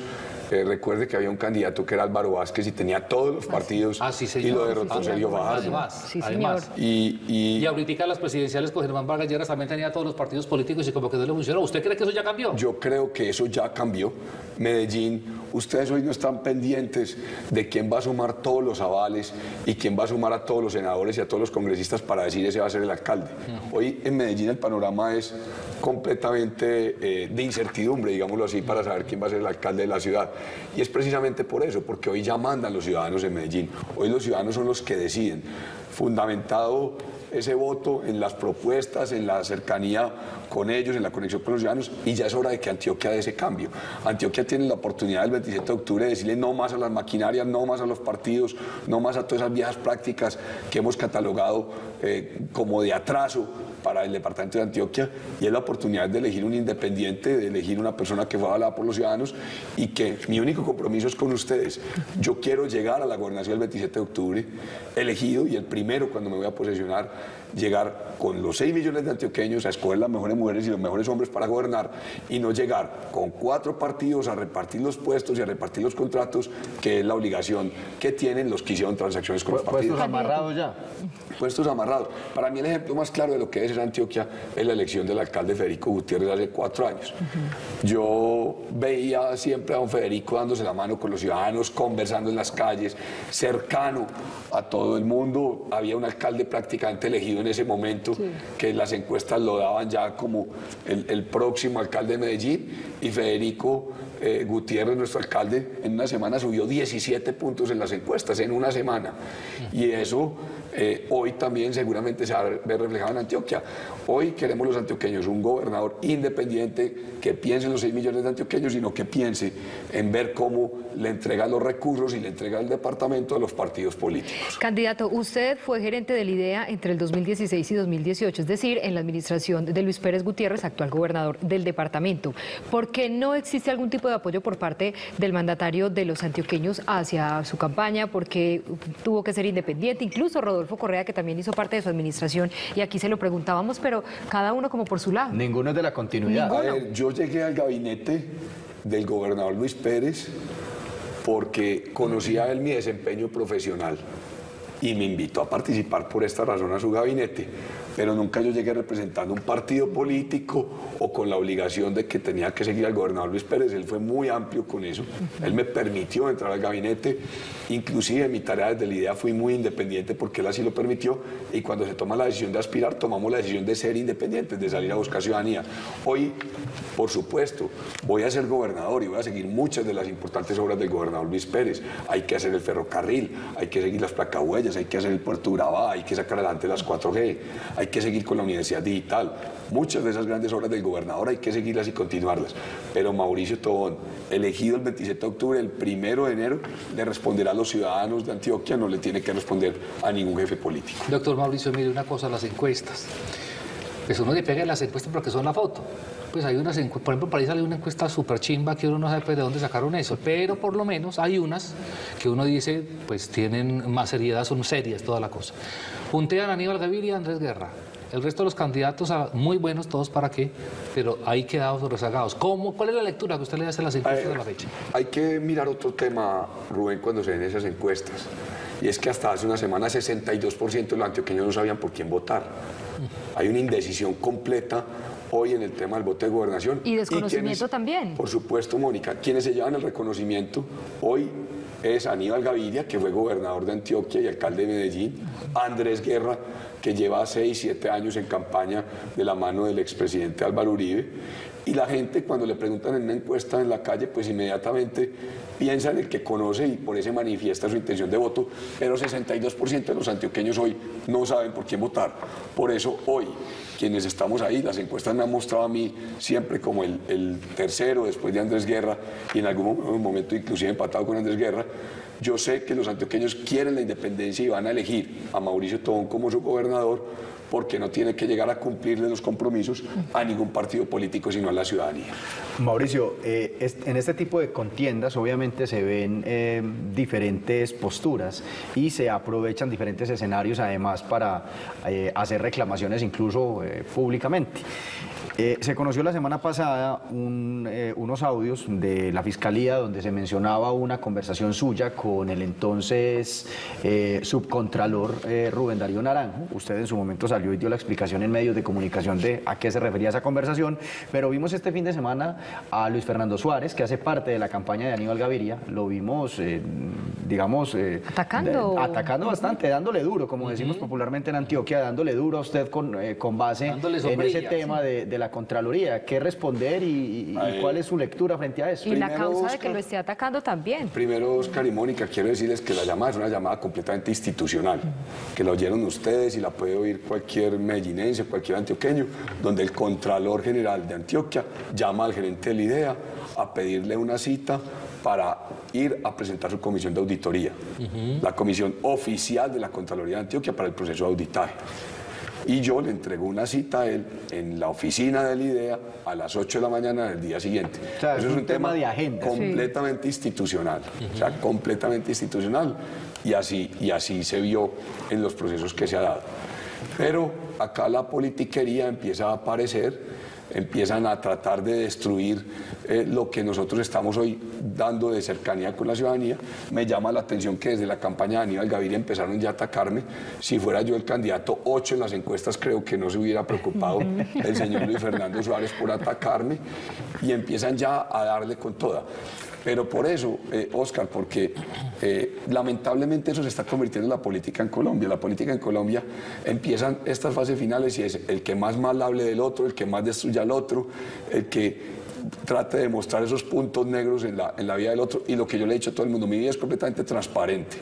eh, recuerde que había un candidato que era Álvaro Vázquez y tenía todos los partidos ah, sí, y lo derrotó Sergio Fajardo. Además, sí, además. Y, y, y, ahorita las presidenciales con Germán Vargas Lleras también tenía todos los partidos políticos y como que no le funcionó. ¿Usted cree que eso ya cambió? Yo creo que eso ya cambió. Medellín, ustedes hoy no están pendientes de quién va a sumar todos los avales y quién va a sumar a todos los senadores y a todos los congresistas para decir ese va a ser el alcalde. Hoy en Medellín el panorama es completamente eh, de incertidumbre, digámoslo así, para saber quién va a ser el alcalde de la ciudad. Y es precisamente por eso, porque hoy ya mandan los ciudadanos en Medellín. Hoy los ciudadanos son los que deciden. Fundamentado ese voto en las propuestas, en la cercanía con ellos, en la conexión con los ciudadanos, y ya es hora de que Antioquia dé ese cambio. Antioquia tiene la oportunidad el 27 de octubre de decirle no más a las maquinarias, no más a los partidos, no más a todas esas viejas prácticas que hemos catalogado eh, como de atraso para el departamento de Antioquia y es la oportunidad de elegir un independiente, de elegir una persona que fue avalada por los ciudadanos y que mi único compromiso es con ustedes. Yo quiero llegar a la gobernación el 27 de octubre, elegido y el primero cuando me voy a posesionar llegar con los 6 millones de antioqueños a escoger las mejores mujeres y los mejores hombres para gobernar y no llegar con cuatro partidos a repartir los puestos y a repartir los contratos, que es la obligación que tienen los que hicieron transacciones con los partidos. Puestos amarrados ya. Puestos amarrados. Para mí el ejemplo más claro de lo que es Antioquia es la elección del alcalde Federico Gutiérrez hace cuatro años. Yo veía siempre a don Federico dándose la mano con los ciudadanos, conversando en las calles, cercano a todo el mundo. Había un alcalde prácticamente elegido en ese momento, que las encuestas lo daban ya como el, el próximo alcalde de Medellín, y Federico eh, Gutiérrez, nuestro alcalde, en una semana subió 17 puntos en las encuestas, en una semana. Y eso eh, hoy también seguramente se va a ver reflejado en Antioquia. Hoy queremos los antioqueños un gobernador independiente que piense en los 6 millones de antioqueños, sino que piense en ver cómo le entrega los recursos y le entrega el departamento a los partidos políticos. Candidato, usted fue gerente del IDEA entre el 2016 y 2018, es decir, en la administración de Luis Pérez Gutiérrez, actual gobernador del departamento. ¿Por qué no existe algún tipo de apoyo por parte del mandatario de los antioqueños hacia su campaña? ¿Por qué tuvo que ser independiente? Incluso Rodolfo Correa, que también hizo parte de su administración, y aquí se lo preguntábamos, pero cada uno como por su lado. Ninguno es de la continuidad. A ver, yo llegué al gabinete del gobernador Luis Pérez porque conocía él mi desempeño profesional y me invitó a participar por esta razón a su gabinete pero nunca yo llegué representando un partido político o con la obligación de que tenía que seguir al gobernador Luis Pérez. Él fue muy amplio con eso. Él me permitió entrar al gabinete. Inclusive mi tarea desde la idea fui muy independiente porque él así lo permitió. Y cuando se toma la decisión de aspirar, tomamos la decisión de ser independientes, de salir a buscar ciudadanía. Hoy, por supuesto, voy a ser gobernador y voy a seguir muchas de las importantes obras del gobernador Luis Pérez. Hay que hacer el ferrocarril, hay que seguir las placahuellas, hay que hacer el puerto Urabá, hay que sacar adelante las 4G, hay que seguir con la universidad digital. Muchas de esas grandes obras del gobernador hay que seguirlas y continuarlas. Pero Mauricio Tobón, elegido el 27 de octubre, el primero de enero, le responderá a los ciudadanos de Antioquia, no le tiene que responder a ningún jefe político. Doctor Mauricio, mire una cosa, las encuestas. Pues uno le pega las encuestas porque son la foto. Pues hay unas, por ejemplo, por ahí sale una encuesta súper chimba que uno no sabe pues, de dónde sacaron eso, pero por lo menos hay unas que uno dice, pues tienen más seriedad, son serias toda la cosa. Puntean a Aníbal Gaviria y a Andrés Guerra. El resto de los candidatos, muy buenos todos para qué, pero ahí quedados rezagados. ¿Cómo, ¿Cuál es la lectura que usted le hace a las encuestas de la fecha? Hay que mirar otro tema, Rubén, cuando se ven esas encuestas. Y es que hasta hace una semana 62% de los antioqueños no sabían por quién votar. Hay una indecisión completa hoy en el tema del voto de gobernación. Y desconocimiento también. Por supuesto, Mónica. Quienes se llevan el reconocimiento hoy es Aníbal Gaviria, que fue gobernador de Antioquia y alcalde de Medellín, Andrés Guerra, que lleva seis, siete años en campaña de la mano del expresidente Álvaro Uribe, y la gente cuando le preguntan en una encuesta en la calle, pues inmediatamente piensa en el que conoce y por eso manifiesta su intención de voto, pero 62% de los antioqueños hoy no saben por quién votar. Por eso hoy, quienes estamos ahí, las encuestas me han mostrado a mí siempre como el, el tercero después de Andrés Guerra y en algún momento inclusive empatado con Andrés Guerra, yo sé que los antioqueños quieren la independencia y van a elegir a Mauricio Tobón como su gobernador porque no tiene que llegar a cumplirle los compromisos a ningún partido político, sino a la ciudadanía. Mauricio, eh, en este tipo de contiendas obviamente se ven eh, diferentes posturas y se aprovechan diferentes escenarios además para eh, hacer reclamaciones incluso públicamente. Se conoció la semana pasada unos audios de la Fiscalía donde se mencionaba una conversación suya con el entonces subcontralor Rubén Darío Naranjo. Usted en su momento salió y dio la explicación en medios de comunicación de a qué se refería esa conversación, pero vimos este fin de semana a Luis Fernando Suárez, que hace parte de la campaña de Aníbal Gaviria, lo vimos, eh, digamos... Eh, atacando. atacando bastante, dándole duro, como decimos popularmente en Antioquia, dándole duro a usted con, eh, con base en ese tema de, la Contraloría. ¿Qué responder y, cuál es su lectura frente a eso? Y la causa de que lo esté atacando también. Primero, Oscar y Mónica, quiero decirles que la llamada es una llamada completamente institucional, que la oyeron ustedes y la puede oír cualquier medellinense, cualquier antioqueño, donde el Contralor General de Antioquia llama al gerente de la IDEA a pedirle una cita para ir a presentar su comisión de auditoría, la comisión oficial de la Contraloría de Antioquia para el proceso de auditaje. Y yo le entrego una cita a él en la oficina de la IDEA a las 8 de la mañana del día siguiente. O sea, es un tema de agenda. Completamente institucional. O sea, completamente institucional. Y así, y así se vio en los procesos que se ha dado. Pero acá la politiquería empieza a aparecer empiezan a tratar de destruir eh, lo que nosotros estamos hoy dando de cercanía con la ciudadanía. Me llama la atención que desde la campaña de Aníbal Gaviria empezaron ya a atacarme. Si fuera yo el candidato 8 en las encuestas, creo que no se hubiera preocupado el señor Luis Fernando Suárez por atacarme y empiezan ya a darle con toda. Pero por eso, eh, Oscar, porque eh, lamentablemente eso se está convirtiendo en la política en Colombia. La política en Colombia empiezan estas fases finales y es el que más mal hable del otro, el que más destruya al otro, el que trate de mostrar esos puntos negros en la, en la vida del otro. Y lo que yo le he dicho a todo el mundo, mi vida es completamente transparente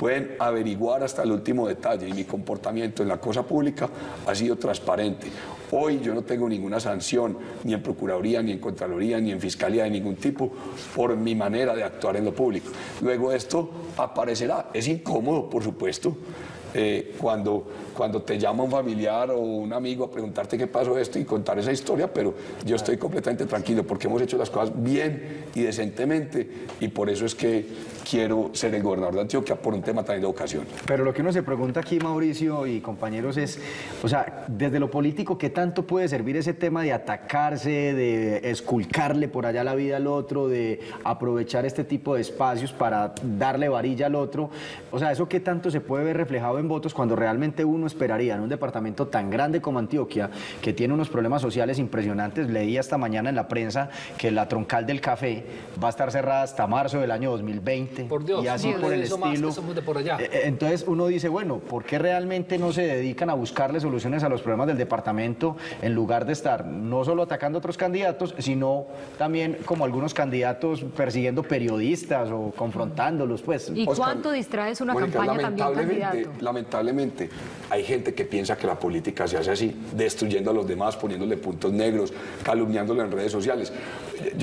pueden averiguar hasta el último detalle y mi comportamiento en la cosa pública ha sido transparente. Hoy yo no tengo ninguna sanción ni en Procuraduría, ni en Contraloría, ni en Fiscalía de ningún tipo por mi manera de actuar en lo público. Luego esto aparecerá. Es incómodo, por supuesto, eh, cuando, cuando te llama un familiar o un amigo a preguntarte qué pasó esto y contar esa historia, pero yo estoy completamente tranquilo porque hemos hecho las cosas bien y decentemente y por eso es que quiero ser el gobernador de Antioquia por un tema también de ocasión. Pero lo que uno se pregunta aquí, Mauricio y compañeros, es, o sea, desde lo político, ¿qué tanto puede servir ese tema de atacarse, de esculcarle por allá la vida al otro, de aprovechar este tipo de espacios para darle varilla al otro? O sea, ¿eso qué tanto se puede ver reflejado en votos cuando realmente uno esperaría en un departamento tan grande como Antioquia, que tiene unos problemas sociales impresionantes? Leí esta mañana en la prensa que la troncal del café va a estar cerrada hasta marzo del año 2020. Por Dios, y así no, por el estilo. eso de por allá. Eh, eh, Entonces uno dice, bueno, ¿por qué realmente no se dedican a buscarle soluciones a los problemas del departamento en lugar de estar no solo atacando a otros candidatos, sino también como algunos candidatos persiguiendo periodistas o confrontándolos, pues? ¿Y Oscar, cuánto distraes una Mónica, campaña también, candidato? Lamentablemente, hay gente que piensa que la política se hace así, destruyendo a los demás, poniéndole puntos negros, calumniándolo en redes sociales.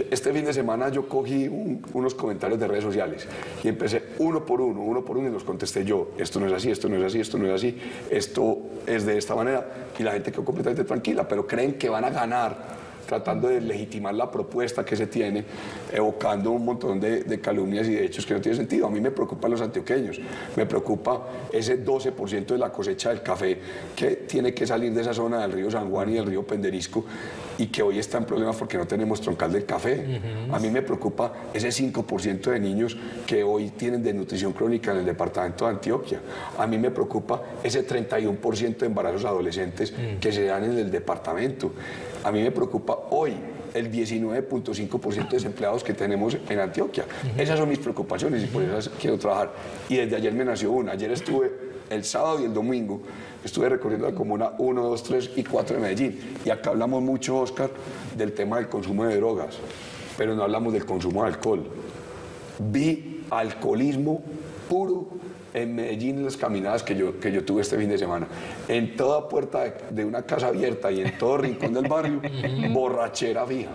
Este fin de semana yo cogí un- unos comentarios de redes sociales y empecé uno por uno, uno por uno y los contesté yo. Esto no es así, esto no es así, esto no es así, esto es de esta manera. Y la gente quedó completamente tranquila, pero creen que van a ganar tratando de legitimar la propuesta que se tiene, evocando un montón de, de calumnias y de hechos que no tienen sentido. A mí me preocupan los antioqueños, me preocupa ese 12% de la cosecha del café que tiene que salir de esa zona del río San Juan y del río Penderisco y que hoy está en problemas porque no tenemos troncal del café. A mí me preocupa ese 5% de niños que hoy tienen desnutrición crónica en el departamento de Antioquia. A mí me preocupa ese 31% de embarazos adolescentes que se dan en el departamento. A mí me preocupa hoy el 19.5% de desempleados que tenemos en Antioquia. Esas son mis preocupaciones y por esas quiero trabajar. Y desde ayer me nació una. Ayer estuve el sábado y el domingo, estuve recorriendo la comuna 1, 2, 3 y 4 de Medellín. Y acá hablamos mucho, Oscar, del tema del consumo de drogas, pero no hablamos del consumo de alcohol. Vi alcoholismo puro en Medellín las caminadas que yo, que yo tuve este fin de semana. En toda puerta de, de una casa abierta y en todo rincón del barrio, borrachera fija.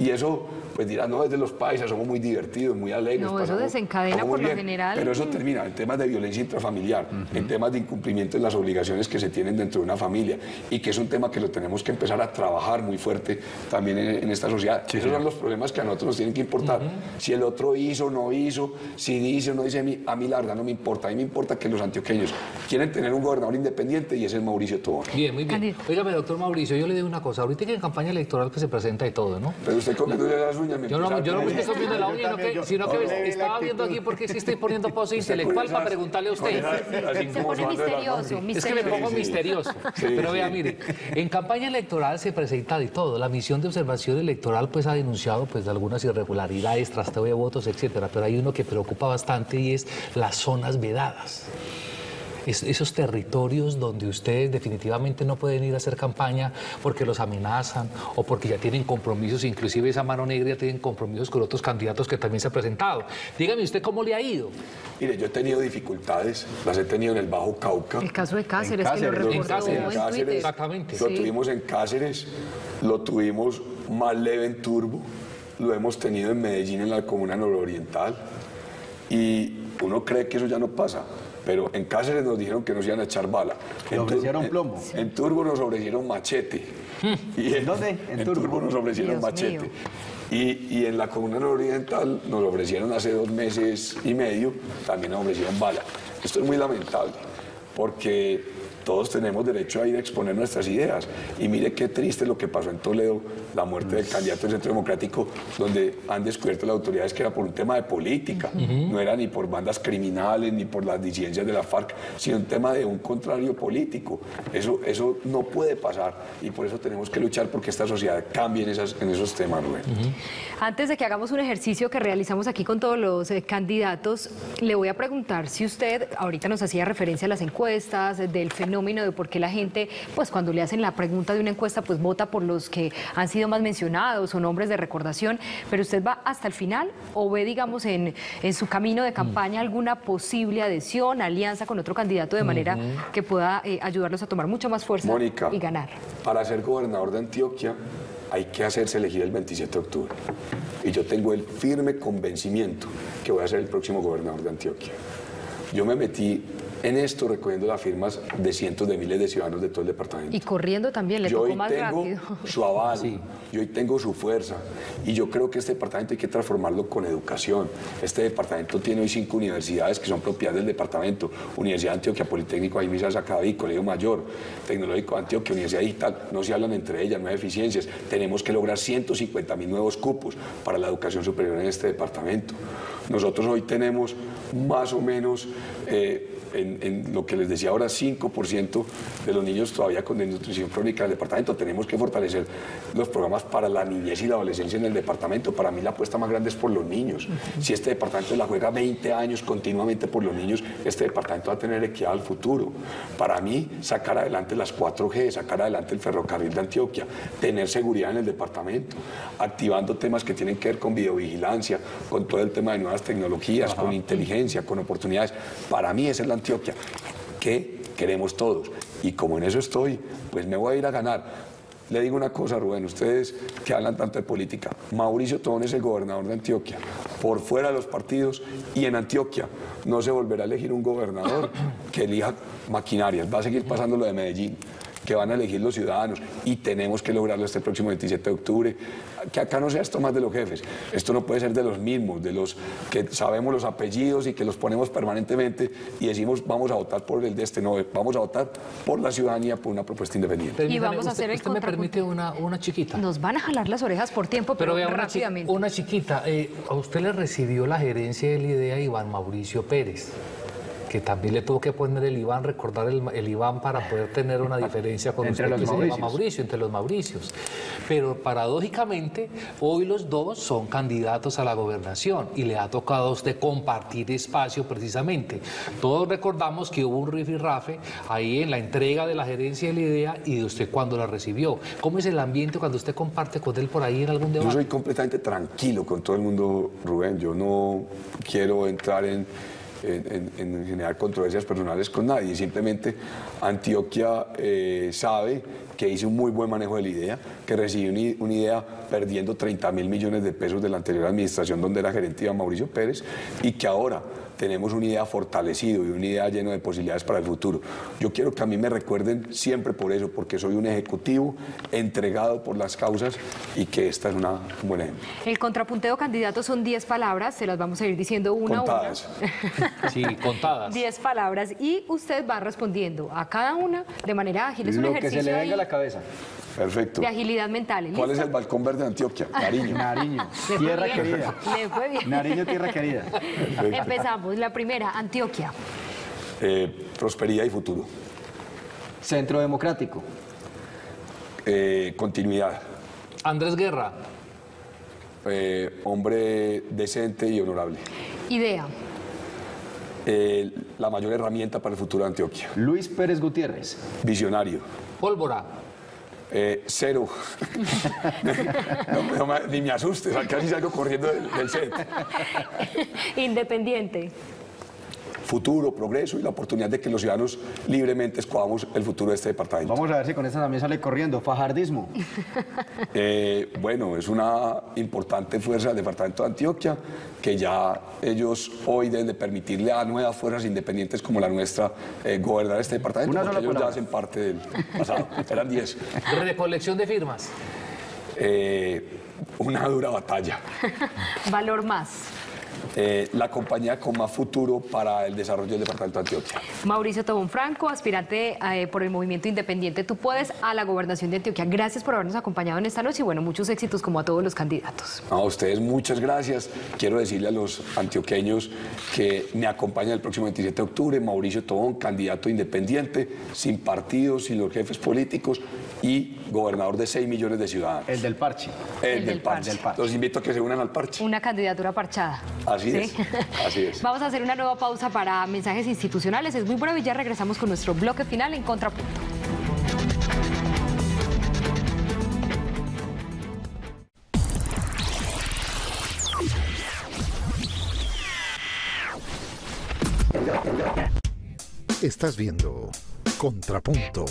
Y eso, pues dirán, no, es de los paisas, somos muy divertidos, muy alegres. No, eso pasamos- desencadena por lo bien. general. Pero eso termina en temas de violencia intrafamiliar, en temas de incumplimiento en las obligaciones que se tienen dentro de una familia y que es un tema que lo tenemos que empezar a trabajar muy fuerte también en, en esta sociedad. Esos son los problemas que a nosotros nos tienen que importar. Si el otro hizo, no hizo, si dice o no dice, a mí, a mí la verdad no me importa. A mí me importa que los antioqueños quieren tener un gobernador independiente y ese es Mauricio Tobón. Bien, muy bien. Óigame, doctor Mauricio, yo le digo una cosa. Ahorita que en campaña electoral pues, se presenta y todo, ¿no? Pero usted comiendo las me Yo no, yo no me estoy comiendo la uña, sino que, sino que estaba viendo aquí porque que estoy poniendo pose intelectual para preguntarle a usted. Se pone misterioso, Es que me misterioso. pongo misterioso. Pero vea, mire, en campaña electoral se presenta de todo. La misión de observación electoral pues ha denunciado pues algunas irregularidades, trasteo de votos, etcétera. Pero hay uno que preocupa bastante y es las zonas vedadas. Es- esos territorios donde ustedes definitivamente no pueden ir a hacer campaña porque los amenazan o porque ya tienen compromisos, inclusive esa mano negra ya tienen compromisos con otros candidatos que también se han presentado. Dígame usted cómo le ha ido. Mire, yo he tenido dificultades, las he tenido en el Bajo Cauca. El caso de Cáceres, que lo Cáceres, en Cáceres. Exactamente. Lo Sí. tuvimos en Cáceres, lo tuvimos más leve en Turbo, lo hemos tenido en Medellín, en la comuna nororiental. Y uno cree que eso ya no pasa, pero en Cáceres nos dijeron que nos iban a echar bala. Le Tur- ofrecieron en- plomo. En, Turbo nos ofrecieron machete. Y ¿En dónde? En En, Turbo. Turbo. nos ofrecieron Dios machete. mío. Y, y en la Comuna Nororiental nos ofrecieron hace dos meses y medio, también nos ofrecieron bala. Esto es muy lamentable, porque todos tenemos derecho a ir a exponer nuestras ideas. Y mire qué triste lo que pasó en Toledo, la muerte del candidato del Centro Democrático, donde han descubierto las autoridades que era por un tema de política, no era ni por bandas criminales, ni por las disidencias de la FARC, sino un tema de un contrario político. Eso, eso no puede pasar y por eso tenemos que luchar porque esta sociedad cambie en, esas, en esos temas, Rubén. Antes de que hagamos un ejercicio que realizamos aquí con todos los eh, candidatos, le voy a preguntar si usted, ahorita nos hacía referencia a las encuestas, del fenómeno de por qué la gente, pues cuando le hacen la pregunta de una encuesta, pues vota por los que han sido más mencionados o nombres de recordación, pero usted va hasta el final o ve, digamos, en, en su camino de campaña alguna posible adhesión, alianza con otro candidato de manera que pueda eh, ayudarlos a tomar mucha más fuerza Mónica. y ganar. Para ser gobernador de Antioquia hay que hacerse elegir el 27 de octubre. Y yo tengo el firme convencimiento que voy a ser el próximo gobernador de Antioquia. Yo me metí en esto recogiendo las firmas de cientos de miles de ciudadanos de todo el departamento. Y corriendo también, le yo tocó hoy más tengo rápido. su aval, yo hoy tengo su fuerza y yo creo que este departamento hay que transformarlo con educación. Este departamento tiene hoy cinco universidades que son propiedad del departamento. Universidad de Antioquia, Politécnico, ahí Misa Sacadaví, Colegio Mayor, Tecnológico de Antioquia, Universidad Digital. No se hablan entre ellas, no hay eficiencias. Tenemos que lograr 150 mil nuevos cupos para la educación superior en este departamento. Nosotros hoy tenemos más o menos... eh, en, en lo que les decía ahora, 5% de los niños todavía con desnutrición crónica del departamento. Tenemos que fortalecer los programas para la niñez y la adolescencia en el departamento. Para mí la apuesta más grande es por los niños. Si este departamento la juega 20 años continuamente por los niños, este departamento va a tener equidad al futuro. Para mí, sacar adelante las 4G, sacar adelante el ferrocarril de Antioquia, tener seguridad en el departamento, activando temas que tienen que ver con videovigilancia, con todo el tema de nuevas tecnologías, con inteligencia, con oportunidades. Para mí esa es la Antioquia que queremos todos. Y como en eso estoy, pues me voy a ir a ganar. Le digo una cosa, Rubén, ustedes que hablan tanto de política, Mauricio Tobón es el gobernador de Antioquia, por fuera de los partidos y en Antioquia no se volverá a elegir un gobernador que elija maquinarias, va a seguir pasando lo de Medellín que van a elegir los ciudadanos y tenemos que lograrlo este próximo 27 de octubre. Que acá no sea esto más de los jefes, esto no puede ser de los mismos, de los que sabemos los apellidos y que los ponemos permanentemente y decimos vamos a votar por el de este, no, vamos a votar por la ciudadanía, por una propuesta independiente. Y vamos a hacer el usted me permite una, una chiquita. Nos van a jalar las orejas por tiempo, pero, Pero vea, rápidamente. una chiquita, eh, a usted le recibió la gerencia de la idea Iván Mauricio Pérez, que también le tuvo que poner el Iván, recordar el, el Iván para poder tener una diferencia con Entre usted, los que se llama Mauricios. Mauricio, entre los Mauricios. Pero paradójicamente, hoy los dos son candidatos a la gobernación y le ha tocado a usted compartir espacio precisamente. Todos recordamos que hubo un rifirrafe ahí en la entrega de la gerencia de la idea y de usted cuando la recibió. ¿Cómo es el ambiente cuando usted comparte con él por ahí en algún Yo debate? soy completamente tranquilo con todo el mundo, Rubén. Yo no quiero entrar en, en- en- en generar controversias personales con nadie. Simplemente Antioquia eh, sabe que hice un muy buen manejo de la idea, que recibí una, una idea perdiendo 30 mil millones de pesos de la anterior administración donde era gerente Iván Mauricio Pérez y que ahora tenemos una idea fortalecido y una idea llena de posibilidades para el futuro. Yo quiero que a mí me recuerden siempre por eso, porque soy un ejecutivo entregado por las causas y que esta es una, un buen ejemplo. El contrapunteo candidato son 10 palabras, se las vamos a ir diciendo una Contadas. a una. Sí, contadas. 10 palabras y usted va respondiendo a cada una de manera ágil. Es un Lo que se ejercicio le venga a la cabeza. Perfecto. de agilidad mental. ¿Cuál es el balcón verde de Antioquia? Nariño, fue tierra bien, querida. Le fue bien. Nariño, tierra querida. Empezamos. La primera, Antioquia. Eh, prosperidad y futuro. Centro Democrático. Eh, continuidad. Andrés Guerra, Eh, hombre decente y honorable. Idea. Eh, la mayor herramienta para el futuro de Antioquia. Luis Pérez Gutiérrez. Visionario. Pólvora, Eh, me- ni me asustes, casi salgo corriendo del, del set. Independiente. Futuro, progreso y la oportunidad de que los ciudadanos libremente escogamos el futuro de este departamento. Vamos a ver si con esta también sale corriendo. Fajardismo. Eh, bueno, es una importante fuerza del departamento de Antioquia que ya ellos hoy deben de permitirle a nuevas fuerzas independientes como la nuestra eh, gobernar este departamento Una porque ellos ya palabra. hacen parte del pasado. Eran 10. Recolección de firmas. Eh, una dura batalla. Valor más. Eh, la compañía con más futuro para el desarrollo del departamento de Antioquia. Mauricio Tobón Franco, aspirante eh, por el Movimiento Independiente Tú Puedes a la gobernación de Antioquia. Gracias por habernos acompañado en esta noche y bueno, muchos éxitos como a todos los candidatos. A ustedes muchas gracias. Quiero decirle a los antioqueños que me acompañan el próximo 27 de octubre, Mauricio Tobón, candidato independiente, sin partidos, sin los jefes políticos y gobernador de 6 millones de ciudadanos. El del parche. El, El del, del parche. parche. Los invito a que se unan al parche. Una candidatura parchada. Así ¿Sí? es, así es. Vamos a hacer una nueva pausa para mensajes institucionales. Es muy breve y ya regresamos con nuestro bloque final en Contrapunto. Estás viendo Contrapunto.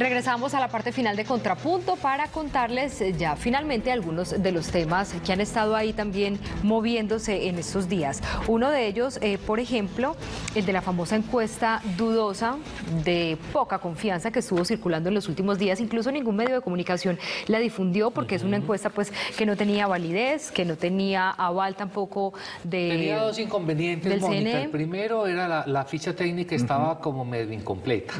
Regresamos a la parte final de Contrapunto para contarles eh, ya finalmente algunos de los temas que han estado ahí también moviéndose en estos días. Uno de ellos, eh, por ejemplo, el de la famosa encuesta dudosa de poca confianza que estuvo circulando en los últimos días. Incluso ningún medio de comunicación la difundió porque es una encuesta pues que no tenía validez, que no tenía aval tampoco de... Tenía dos inconvenientes, del Mónica. CNE. El primero era la, la ficha técnica estaba como medio incompleta.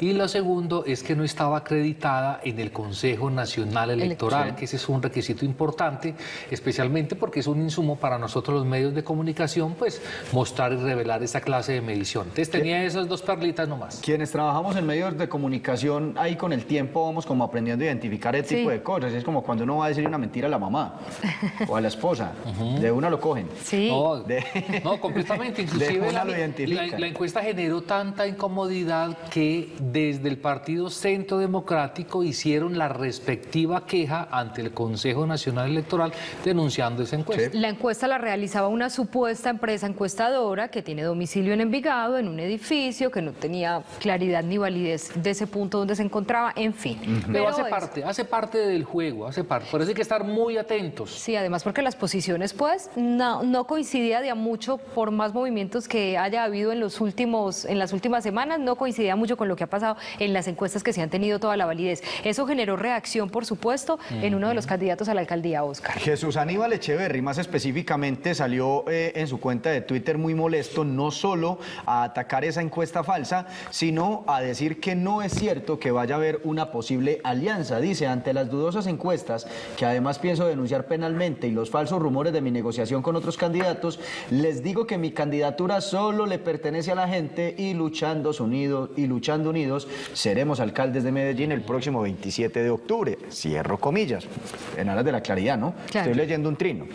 Y lo segundo es que no estaba acreditada en el Consejo Nacional Electoral, Electoral. que ese es un requisito importante, especialmente porque es un insumo para nosotros los medios de comunicación, pues mostrar y revelar esa clase de medición. Entonces tenía esas dos perlitas nomás. Quienes trabajamos en medios de comunicación, ahí con el tiempo vamos como aprendiendo a identificar ese Sí. tipo de cosas. Es como cuando uno va a decir una mentira a la mamá o a la esposa. De una lo cogen. Sí. No, De- no, completamente. de Inclusive una la, lo identifica. la- la encuesta generó tanta incomodidad que desde el Partido Centro Democrático hicieron la respectiva queja ante el Consejo Nacional Electoral denunciando esa encuesta. La encuesta la realizaba una supuesta empresa encuestadora que tiene domicilio en Envigado, en un edificio que no tenía claridad ni validez de ese punto donde se encontraba, en fin. Pero hace es- parte, hace parte del juego, hace parte. Por eso hay que estar muy atentos. Sí, además porque las posiciones pues no, no coincidía de a mucho por más movimientos que haya habido en los últimos en las últimas semanas, no coincidía mucho con lo que ha pasado en las encuestas que se han tenido toda la validez. Eso generó reacción, por supuesto, en uno de los candidatos a la alcaldía, Oscar. Jesús Aníbal Echeverry, más específicamente, salió eh, en su cuenta de Twitter muy molesto, no solo a atacar esa encuesta falsa, sino a decir que no es cierto que vaya a haber una posible alianza. Dice, ante las dudosas encuestas, que además pienso denunciar penalmente, y los falsos rumores de mi negociación con otros candidatos, les digo que mi candidatura solo le pertenece a la gente y luchando unidos, y luchando unidos seremos alcaldes de Medellín el próximo 27 de octubre. Cierro comillas, en aras de la claridad, ¿no? Claro. Estoy leyendo un trino.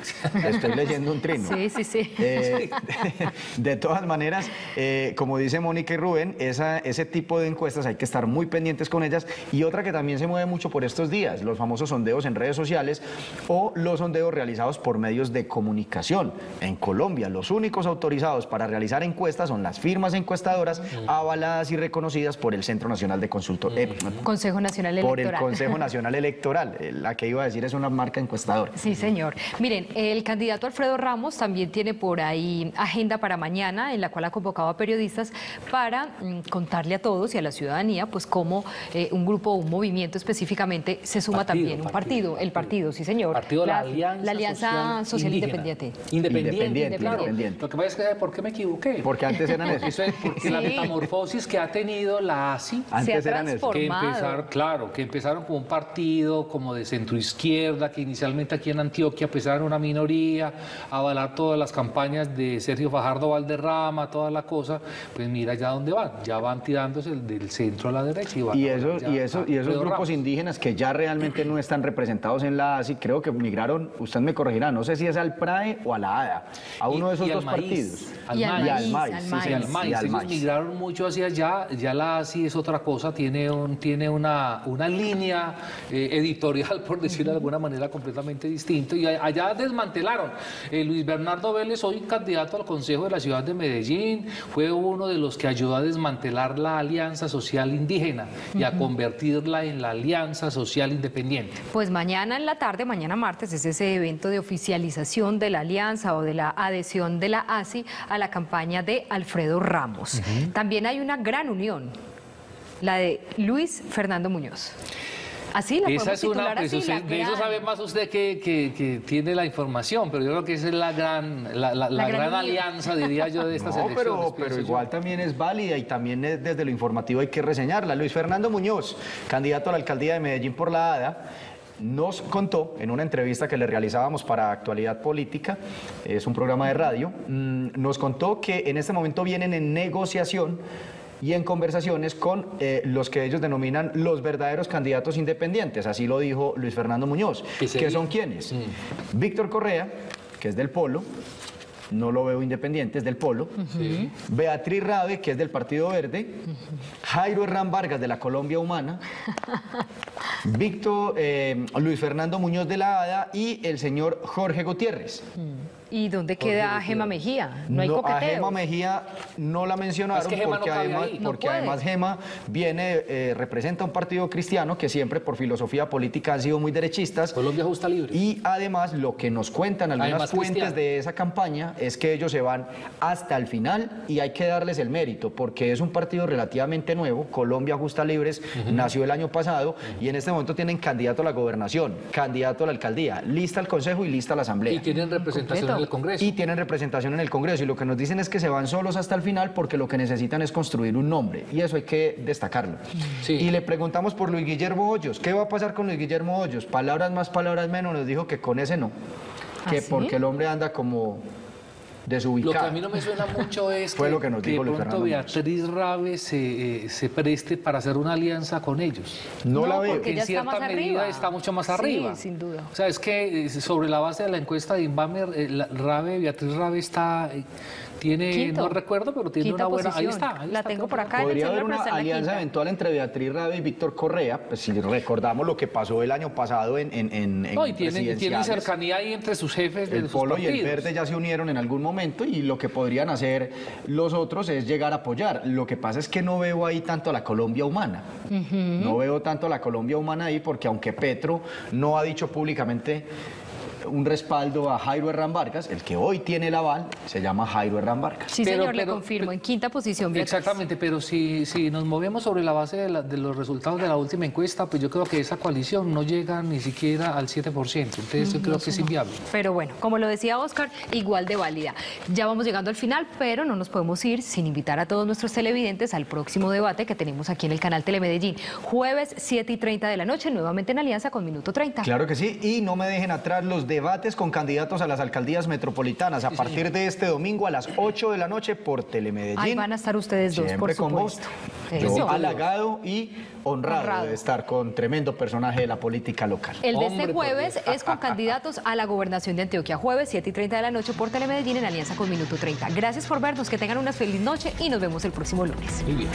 Estoy leyendo un trino. Sí, sí, sí. Eh, de todas maneras, eh, como dice Mónica y Rubén, esa- ese tipo de encuestas hay que estar muy pendientes con ellas. Y otra que también se mueve mucho por estos días, los famosos sondeos en redes sociales o los sondeos realizados por medios de comunicación. En Colombia, los únicos autorizados para realizar encuestas son las firmas encuestadoras avaladas y reconocidas por el Centro Nacional de Consultor. eh, Consejo Nacional por el Electoral. Consejo Nacional Electoral. Eh, La que iba a decir es una marca encuestadora. Sí, señor. Miren, el candidato Alfredo Ramos también tiene por ahí agenda para mañana, en la cual ha convocado a periodistas para mm, contarle a todos y a la ciudadanía, pues cómo eh, un grupo o un movimiento específicamente se suma Partido, también, un partido, partido, el partido, sí, señor. Partido de la Alianza, la Alianza Social. Independiente. Independiente, Independiente, claro. independiente. Lo que pasa es que ¿sabe por qué me equivoqué. Porque antes eran eso. Eso es porque la metamorfosis que ha tenido la ASI Antes se ha eran que empezaron, claro, que empezaron como un partido como de centro izquierda, que inicialmente aquí en Antioquia pues eran una minoría, a avalar todas las campañas de Sergio Fajardo Valderrama, toda la cosa, pues mira ya dónde van, ya van tirándose el del centro a la derecha y van Y, eso, y, eso, y esos grupos Ramos. indígenas que ya realmente no están representados en la ASI, creo que migraron, usted me corregirá, no sé si es al PRAE o a la ADA, a uno Y- de esos dos maíz, partidos. al Y al Y al maíz, maíz, al sí, maíz. Y al maíz, ellos migraron mucho hacia allá, ya la ASI es otra cosa, cosa tiene, un, tiene una, una línea eh, editorial, por decirlo de alguna manera, completamente distinta. Y allá desmantelaron. Eh, Luis Bernardo Vélez, hoy candidato al Consejo de la Ciudad de Medellín, fue uno de los que ayudó a desmantelar la Alianza Social Indígena y a convertirla en la Alianza Social Independiente. Pues mañana en la tarde, mañana martes, es ese evento de oficialización de la alianza o de la adhesión de la ASI a la campaña de Alfredo Ramos. También hay una gran unión, la de Luis Fernando Muñoz. Así la Esa podemos es una, pues, así, usted- la de eso sabe más usted que, que- que tiene la información, pero yo creo que esa es la gran, la, la- la gran alianza, diría yo, de estas No, elecciones. pero, pero yo. igual también es válida y también es- desde lo informativo hay que reseñarla. Luis Fernando Muñoz, candidato a la alcaldía de Medellín por la ADA, nos contó en una entrevista que le realizábamos para Actualidad Política, es un programa de radio, mm, nos contó que en este momento vienen en negociación y en conversaciones con eh, los que ellos denominan los verdaderos candidatos independientes, así lo dijo Luis Fernando Muñoz, ¿Qué que son quienes? Víctor Correa, que es del Polo, no lo veo independiente, es del Polo. Beatriz Rabe, que es del Partido Verde. Jairo Herrán Vargas, de la Colombia Humana. Víctor eh, Luis Fernando Muñoz de la ADA y el señor Jorge Gutiérrez. ¿Y dónde queda Gema Mejía? No hay a coqueteo. Gema Mejía no la mencionaron Es que Gema no porque, además. No porque además Gema viene, eh, representa un partido cristiano que siempre por filosofía política han sido muy derechistas. Colombia Justa Libre. Y además lo que nos cuentan algunas Además, fuentes cristiano. de esa campaña es que ellos se van hasta el final y hay que darles el mérito porque es un partido relativamente nuevo, Colombia Justa Libres nació el año pasado y en este momento tienen candidato a la gobernación, candidato a la alcaldía, lista al consejo y lista a la asamblea. Y tienen representación En el Congreso. Y tienen representación en el Congreso y lo que nos dicen es que se van solos hasta el final porque lo que necesitan es construir un nombre y eso hay que destacarlo. Sí. Y le preguntamos por Luis Guillermo Hoyos, ¿qué va a pasar con Luis Guillermo Hoyos? Palabras más, palabras menos, nos dijo que con ese no, que ¿Ah, sí? porque el hombre anda como Lo que a mí no me suena mucho es Fue que, lo que nos que dijo de Luis pronto Fernando. Beatriz Rabe se, eh, se preste para hacer una alianza con ellos. No, la veo. porque en cierta medida arriba. está mucho más Sí, arriba. sin duda. O sea, es que eh, sobre la base de la encuesta de Inbamer, eh, Rabe, Beatriz Rabe está, eh, tiene, Quinto. no recuerdo, pero tiene Quinta una buena... Ahí posición. está. ahí La está, tengo creo por acá en el Podría haber una la alianza eventual entre Beatriz Rabe y Víctor Correa, pues si recordamos lo que pasó el año pasado en, en, en, No, y tienen, cercanía ahí entre sus jefes de El sus Polo y el. Verde ya se unieron en algún momento y lo que podrían hacer los otros es llegar a apoyar. Lo que pasa es que no veo ahí tanto a la Colombia humana. No veo tanto a la Colombia humana ahí porque aunque Petro no ha dicho públicamente un respaldo a Jairo Herrán Vargas, el que hoy tiene el aval se llama Jairo Herrán Vargas. Sí, Pero- señor, le pero- confirmo. En quinta posición, Beatriz. Exactamente, pero si, si nos movemos sobre la base de, la- de los resultados de la última encuesta, pues yo creo que esa coalición no llega ni siquiera al 7%. Entonces yo creo que es inviable. Pero bueno, como lo decía Oscar, igual de válida. Ya vamos llegando al final, pero no nos podemos ir sin invitar a todos nuestros televidentes al próximo debate que tenemos aquí en el canal Telemedellín. Jueves 7 y 30 de la noche, nuevamente en alianza con Minuto 30. Claro que sí, y no me dejen atrás los debates con candidatos a las alcaldías metropolitanas a partir de este domingo a las 8 de la noche por Telemedellín. Ahí van a estar ustedes dos, Siempre por con vos. supuesto. Yo halagado y honrado, Honrado. de estar con tremendo personaje de la política local. El de Hombre, este jueves es con candidatos a la gobernación de Antioquia. Jueves 7 y 30 de la noche por Telemedellín en alianza con Minuto 30. Gracias por vernos, que tengan una feliz noche y nos vemos el próximo lunes. Muy bien.